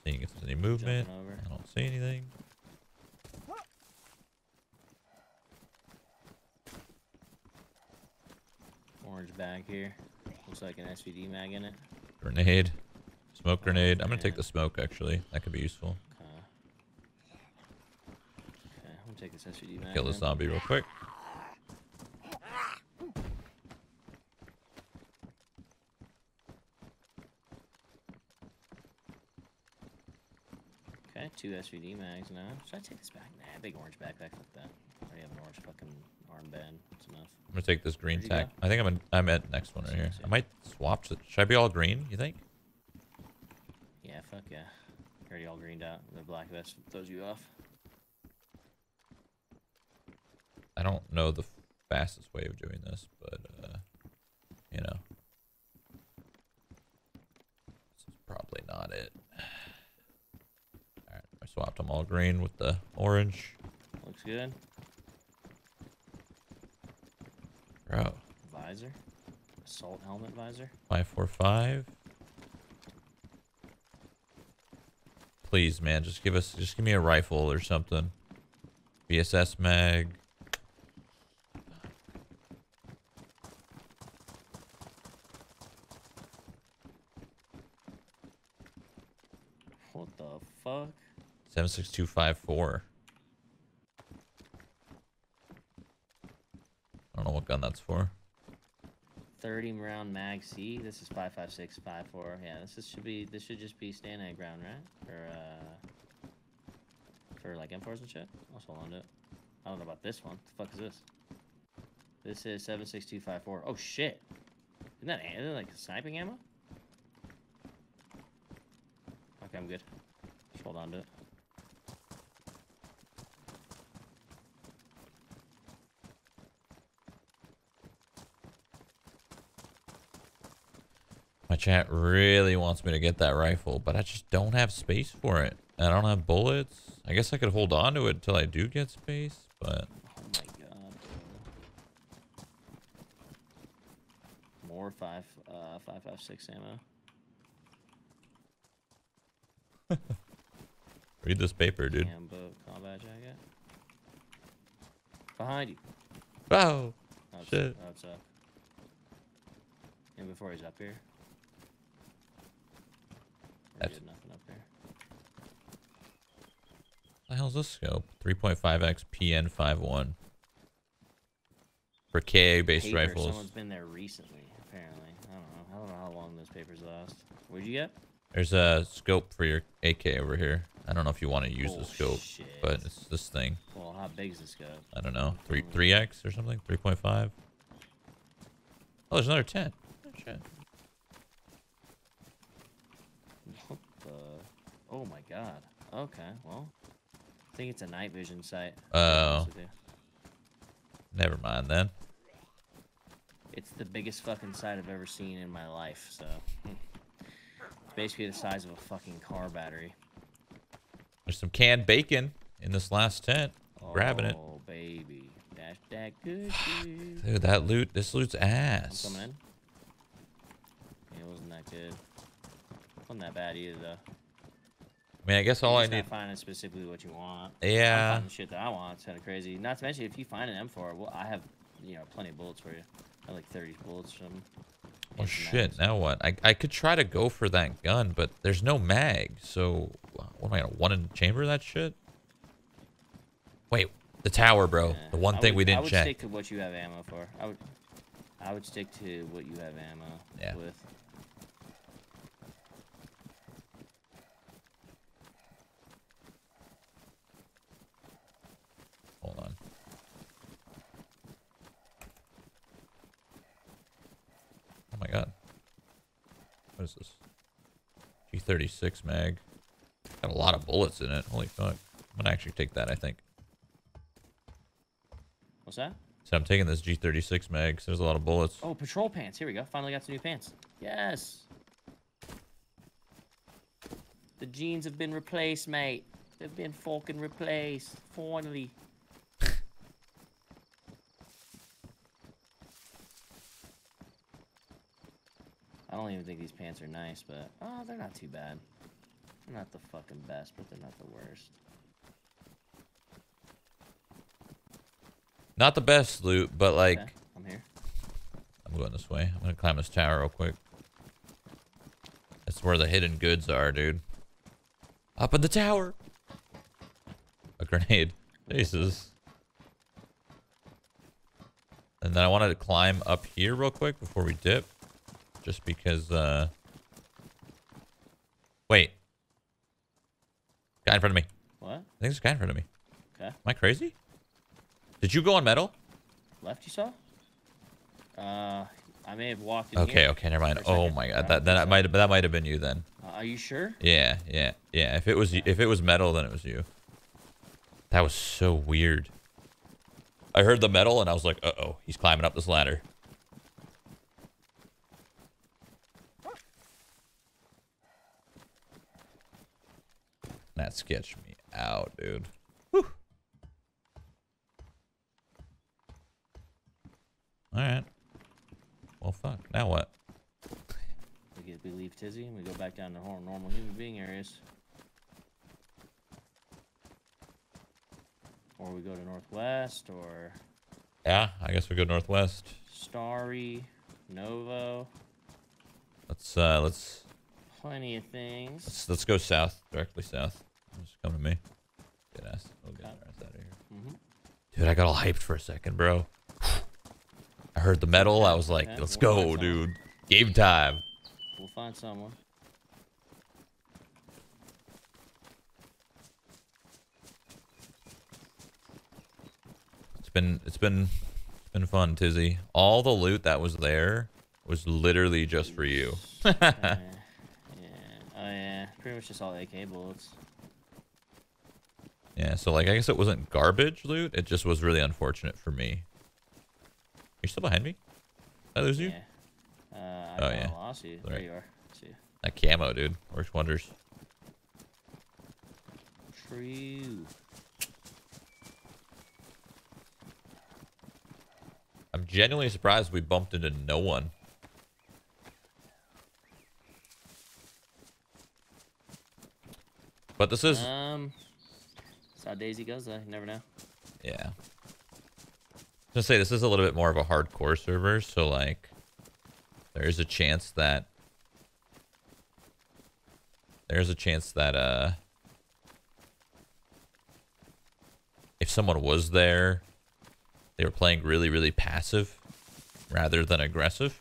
seeing if there's any movement. I don't see anything. Orange bag here. Looks like an SVD mag in it. Grenade. Smoke grenade. I'm gonna take the smoke actually. That could be useful. Okay. Okay, I'm gonna take this SVD mag. Kill the zombie real quick. Okay, two SVD mags now. Should I take this back? Nah, big orange backpack. Fuck that. I already have an orange fucking armband. It's enough. I'm gonna take this green Where'd tack. I think I'm in, I'm at next one right here. I might swap to. Should I be all green? You think? Yeah, fuck yeah. Already all greened out. The black vest throws you off. I don't know the fastest way of doing this, but uh, you know, this is probably not it. All right, I swapped them all green with the orange, Looks good. Out. Visor. Assault helmet visor. 545. Please, man, just give us, just give me a rifle or something. VSS mag. What the fuck? 76254. That's for. 30 round mag C. This is 55654. Yeah, this is, should be this should just be stand at ground, right? For uh for like M4s and shit. Hold on to it. I don't know about this one. What the fuck is this? This is 76254. Oh shit. Isn't that, isn't that like sniping ammo? Okay, I'm good. Just hold on to it. Chat really wants me to get that rifle, but I just don't have space for it. I don't have bullets. I guess I could hold on to it until I do get space, but Oh my god. bro. More five uh five five six ammo. read this paper, dude. Cambo combat jacket. Behind you. Wow. That's, Shit. That's up. And before he's up here. Or That's- did nothing up here. The hell's this scope? 3.5x PN51. for KA based Paper, rifles. Someone's been there recently, apparently. I don't know. I don't know how long those papers last. Where'd you get? There's a scope for your AK over here. I don't know if you want to use the Oh, scope, shit. but it's this thing. Well, how big's the scope? I don't know, three mm. three X or something, three point five. Oh, there's another ten. Oh, shit. What the? Oh my god. Okay, well. I think it's a night vision sight. Oh. honest with you. Never mind then. It's the biggest fucking sight I've ever seen in my life, so. It's basically the size of a fucking car battery. There's some canned bacon in this last tent. Grabbing it. Oh, baby. That's that good. Dude, that loot, this loot's I'm ass. coming in. It wasn't that good. Wasn't that bad either, though. I mean, I guess all I need. finding specifically what you want. Yeah. shit that I want. It's kind of crazy. Not to mention, if you find an M4, well, I have, you know, plenty of bullets for you. I have like 30 bullets from. Oh shit! Now what? I I could try to go for that gun, but there's no mag. So what am I gonna one in chamber that shit? Wait, the tower, bro. Yeah, The one I thing would- we didn't check. I would check. stick to what you have ammo for. I would. I would stick to what you have ammo Yeah. with. Hold on. Oh my god. What is this? G36 mag. Got a lot of bullets in it. Holy fuck. I'm gonna actually take that, I think. What's that? So I'm taking this G36 mag there's a lot of bullets. Oh, patrol pants. Here we go. Finally got some new pants. Yes. The jeans have been replaced, mate. They've been fucking replaced. Finally. Even think these pants are nice, but oh, they're not too bad. They're not the fucking best, but they're not the worst. Not the best loot, but like Okay, I'm here. I'm going this way. I'm gonna climb this tower real quick. That's where the hidden goods are, dude. Up in the tower. A grenade. Jesus. And then I wanted to climb up here real quick before we dip. Just because, uh... Wait. Guy in front of me. What? I think there's a guy in front of me. Okay. Am I crazy? Did you go on metal? Left, you saw? Uh, I may have walked in Okay, here. okay, never mind. Oh my god, that think that so. might that might have been you then. Uh, are you sure? Yeah, yeah, yeah. If it was if it was metal, then it was you. That was so weird. I heard the metal and I was like, uh oh, he's climbing up this ladder. That sketched me out, dude. Whew. All right. Well, fuck. Now what? We get we leave Tisy and we go back down to hor- normal human being areas. Or we go to Northwest or Yeah, I guess we go northwest. Stary, Novo, Let's uh let's plenty of things. let's let's go south, directly south. Just come to me. Get ass. We'll get our ass out of here. hmm Dude, I got all hyped for a second, bro. I heard the metal. I was like, Okay, let's we'll go, find someone. dude. Game time. We'll find someone. It's been it's been it's been fun, Tisy. All the loot that was there was literally just for you. Uh, yeah. Oh yeah. Pretty much just all AK bullets. Yeah, so like I guess it wasn't garbage loot. It just was really unfortunate for me. You're still behind me? Did I lose you? Yeah. Uh, I Oh, yeah. lost you. Right. There you are. See. you. That camo, dude, works wonders. True. I'm genuinely surprised we bumped into no one. But this is Um, that's how DayZ goes. though. You never know. yeah. Just say this is a little bit more of a hardcore server, so like there is a chance that there's a chance that uh if someone was there they were playing really, really passive rather than aggressive.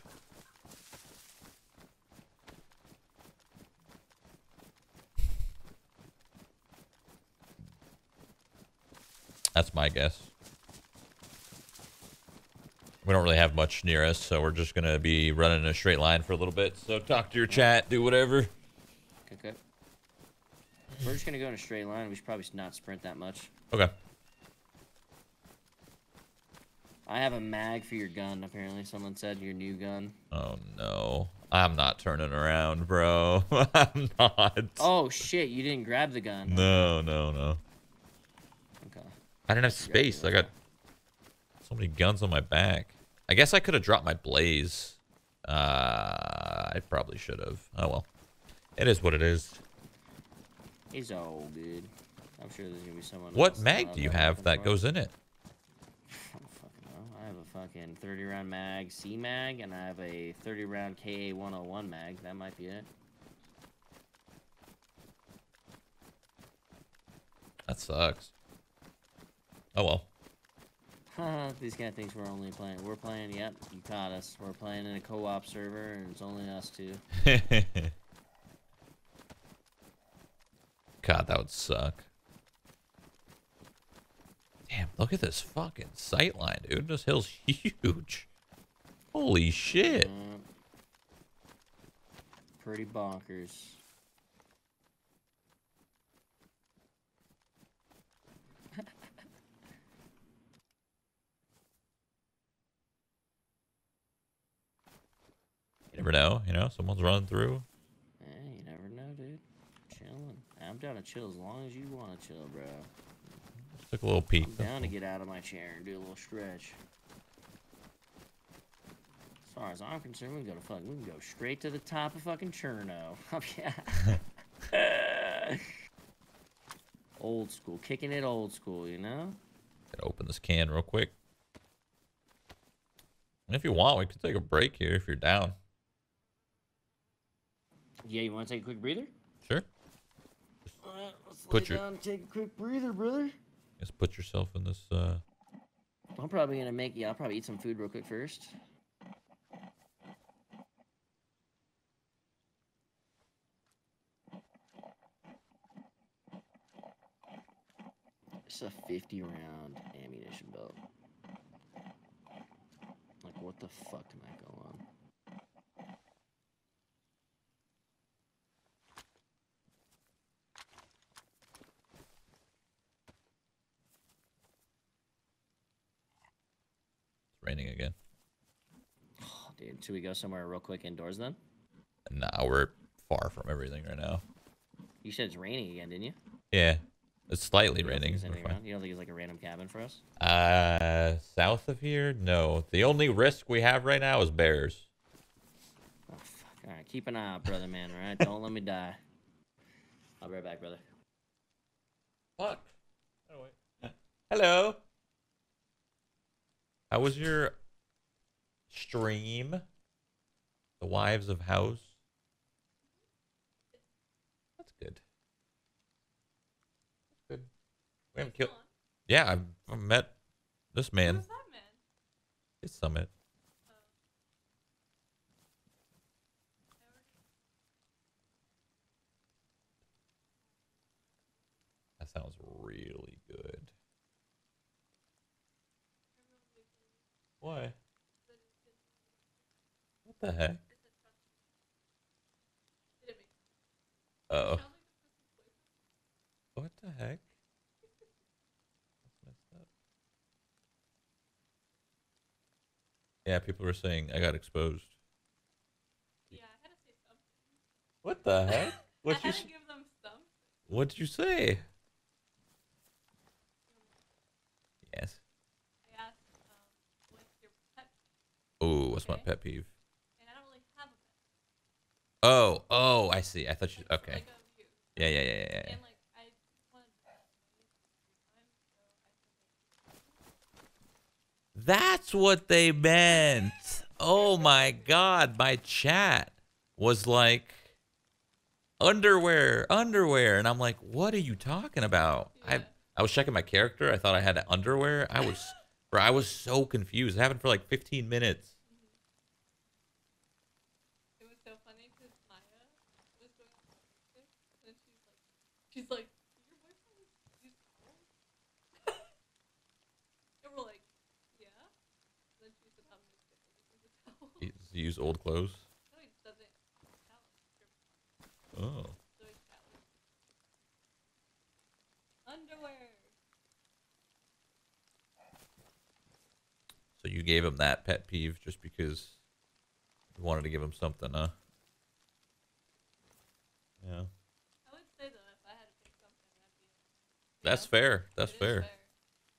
That's my guess. We don't really have much near us, so we're just gonna be running in a straight line for a little bit. So talk to your chat, do whatever. Okay, okay. We're just gonna go in a straight line. We should probably not sprint that much. Okay. I have a mag for your gun. Apparently, someone said your new gun. Oh no. I'm not turning around, bro. I'm not. Oh shit! You didn't grab the gun. No, no, no. I didn't have space. I got so many guns on my back. I guess I could have dropped my blaze. Uh, I probably should have. Oh well. It is what it is. He's all good. I'm sure there's gonna be someone. What mag do you have that goes in it? I don't fucking know. I have a fucking 30 round mag C mag, and I have a 30 round KA 101 mag. That might be it. That sucks. Oh well. These kind of things we're only playing. We're playing. Yep, you caught us. We're playing in a co-op server, and it's only us two. God, that would suck. Damn, look at this fucking sight line, dude. This hill's huge. Holy shit. Uh, pretty bonkers. You never know, you know, someone's running through. Eh, you never know, dude. Chilling. I'm down to chill as long as you want to chill, bro. Just took a little peek. I'm down to get out of my chair and do a little stretch. As far as I'm concerned, we can go to fuck. We can go straight to the top of fucking Cherno. yeah. old school, kicking it old school, you know. Gotta open this can real quick. And if you want, we could take a break here if you're down. Yeah, you want to take a quick breather? Sure. Put your- down and take a quick breather, brother. Just put yourself in this uh I'm probably gonna make yeah. I'll probably eat some food real quick first. It's a 50 round ammunition belt. Like, what the fuck am I go raining again. Oh, dude, should we go somewhere real quick indoors then? Nah, we're far from everything right now. You said it's raining again, didn't you? Yeah. It's slightly raining. there's we're anything fine. around? You don't think it's like a random cabin for us? Uh south of here? No. The only risk we have right now is bears. Oh, fuck. All right, keep an eye out, brother, man. All right, don't let me die. I'll be right back, brother. Fuck. Hello. How was your stream? The Wives of House. That's good. That's good. We haven't killed. Yeah, I've, I've met this man. Man? It's Summit. That sounds really good. Why? What the heck? Oh. What the heck? That's messed up. Yeah, people were saying I got exposed. Yeah, I had to say something. What the heck? What you had s- to give them something. What'd you say? Yes. I asked, um, what's your pet? Oh, what's my pet peeve? And I don't really have a pet. Oh, oh, I see. I thought you. Okay. Like. Yeah, yeah, yeah, yeah, yeah. And like, I wanted to pet every time, so I said, like, That's what they meant. Oh my god, my chat was like underwear, underwear, and I'm like, what are you talking about? I I was checking my character. I thought I had underwear. I was Bro, I was so confused. It happened for like 15 minutes. It was so funny because Maya was going to music, and she's like, she's like, "Did your boyfriend use towels?" and we're like, "Yeah." And then she said, "How many skip uses a towel?" He use old clothes. no, he doesn't. use Towels. Oh. So. Underwear. So you gave him that pet peeve just because you wanted to give him something, huh? Yeah. I would say though, if I had to pick something, that'd be. you That's fair. That's fair. fair.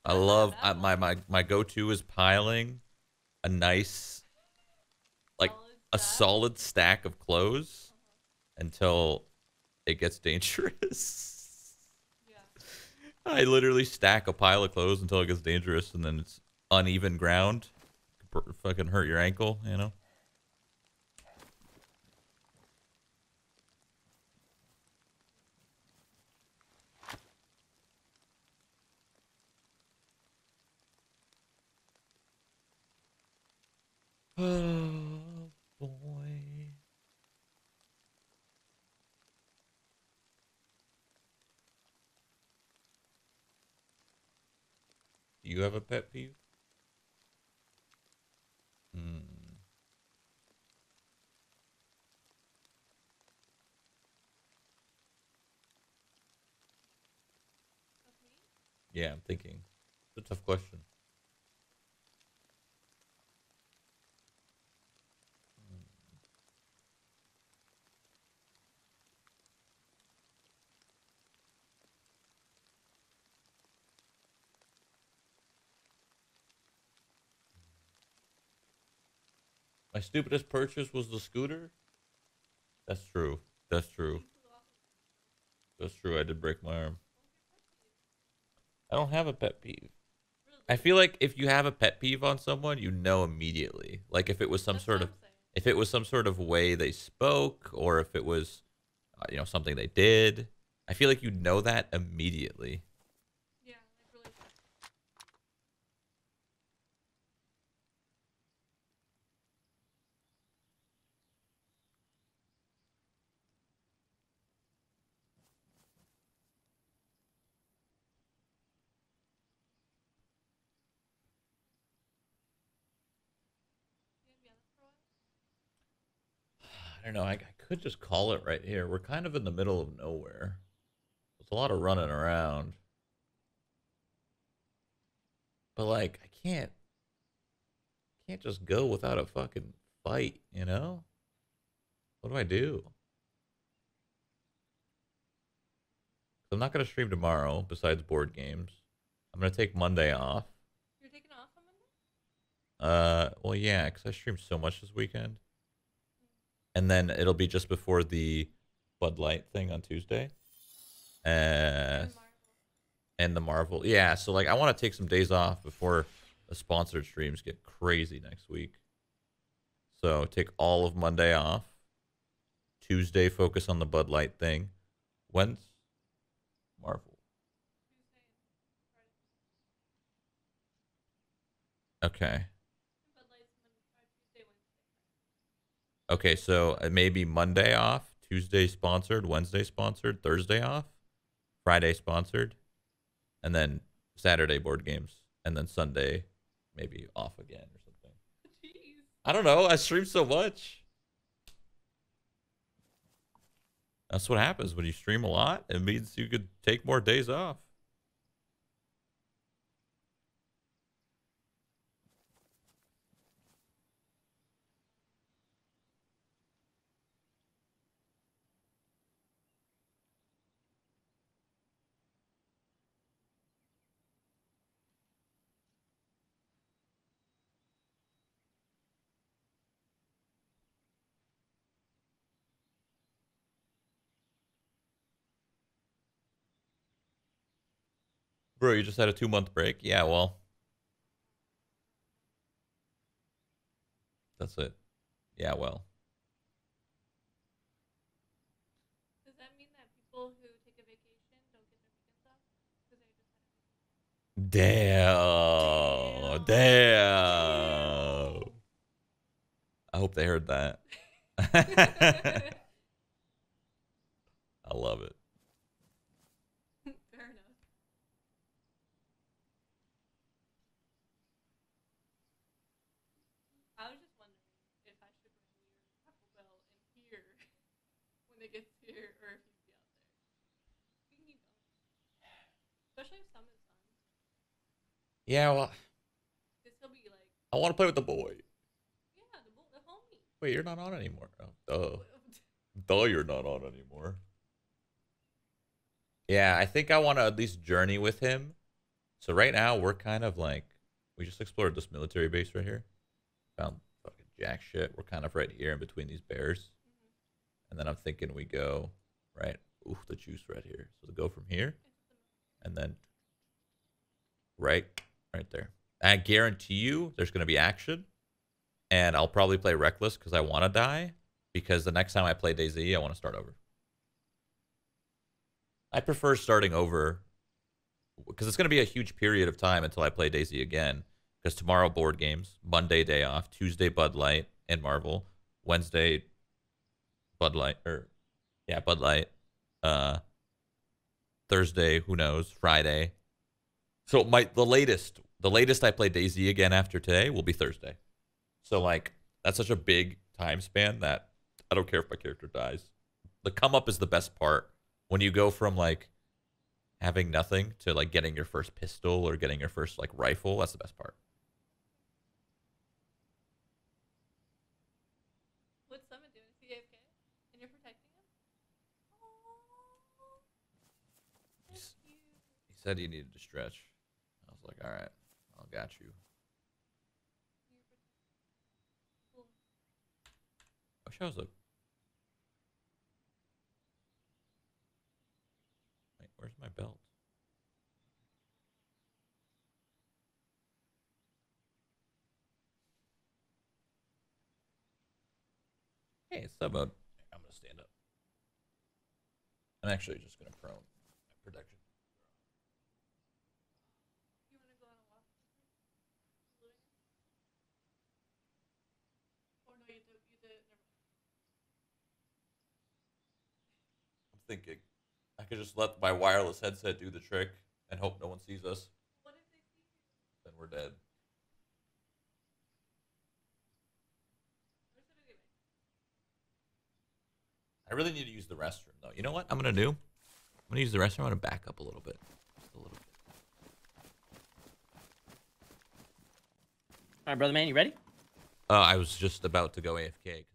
I That's not a love I, my my my go-to is piling a nice a solid stack of clothes until it gets dangerous. Yeah. I literally stack a pile of clothes until it gets dangerous, and then it's uneven ground. Could Fucking hurt your ankle, you know. Oh boy. Do you have a pet peeve? Hmm. Yeah, I'm thinking. It's a tough question. My stupidest purchase was the scooter. That's true. That's true. You flew off of That's true. I did break my arm. What was your pet peeve? I don't have a pet peeve. I feel like if you have a pet peeve on someone, you know immediately. Like if it was some That's sort of if it was some sort of way they spoke or if it was uh, you know something they did. I feel like you'd know that immediately. Yeah, like really. fast. You gonna be on this for a while? I don't know. I, I could just call it right here. We're kind of in the middle of nowhere. There's a lot of running around. But like I can't can't just go without a fucking fight, you know? What do I do? I'm not gonna stream tomorrow besides board games. I'm gonna take Monday off. You're taking off on Monday? Uh, well, yeah, because I streamed so much this weekend, and then it'll be just before the Bud Light thing on Tuesday, uh, And Marvel. and the Marvel. Yeah, so like I want to take some days off before the sponsored streams get crazy next week. So take all of Monday off. Tuesday focus on the Bud Light thing. When's Marvel? Tuesday and Friday. Okay. Bud Light's Monday, Friday, Tuesday, Wednesday. Okay, so uh, maybe Monday off, Tuesday sponsored, Wednesday sponsored, Thursday off, Friday sponsored, and then Saturday board games, and then Sunday maybe off again or something. Jeez. I don't know. I stream so much. That's what happens when you stream a lot. It means you could take more days off. Bro, you just had a two month break? Yeah, well. That's it. Yeah, well. Does that mean that people who take a vacation don't get their weekends off? Because they just had a vacation. Damn. I hope they heard that. I love it. Fair enough. I was just wondering if I should bring your Taco Bell in here when it gets here, or if you'd be out there. We can keep going. Especially if Summit's done. Yeah, well, Because he'll be like, I want to play with the boy. yeah, the, bo- the homie. Wait, you're not on anymore. Oh, duh. Duh, you're not on anymore. Yeah, I think I want to at least journey with him. So right now we're kind of like we just explored this military base right here. Found fucking jack shit. We're kind of right here in between these bears. And then I'm thinking we go right. Ooh, the juice right here. So to go from here and then right right there. I guarantee you there's gonna be action. And I'll probably play reckless because I want to die. Because the next time I play DayZ, I want to start over. I prefer starting over because it's going to be a huge period of time until I play DayZ again. Because tomorrow board games, Monday day off, Tuesday Bud Light and Marvel, Wednesday Bud Light or yeah Bud Light, uh, Thursday who knows Friday. So my the latest the latest I play DayZ again after today will be Thursday. So like that's such a big time span that I don't care if my character dies. The come up is the best part when you go from like having nothing to like getting your first pistol or getting your first like rifle. That's the best part. What's Summit doing? Is he AFK? And you're protecting him? Aww. Thank He's- you. He said he needed to stretch. I was like, all right, I'll got you. You're protecting. Cool. Oh, shows up. Wait, where's my belt? Hey, sub mode. I'm gonna stand up. I'm actually just gonna prone my protection. You want to go on a walk? with me? Or no, you did. You did. Never mind. I'm thinking I could just let my wireless headset do the trick and hope no one sees us. What if they see you? Then we're dead. I'm just gonna get back. I really need to use the restroom though. You know what I'm gonna do? I'm gonna use the restroom. I'm gonna back up a little bit, just a little bit. All right, brother man, you ready? Uh, I was just about to go AFK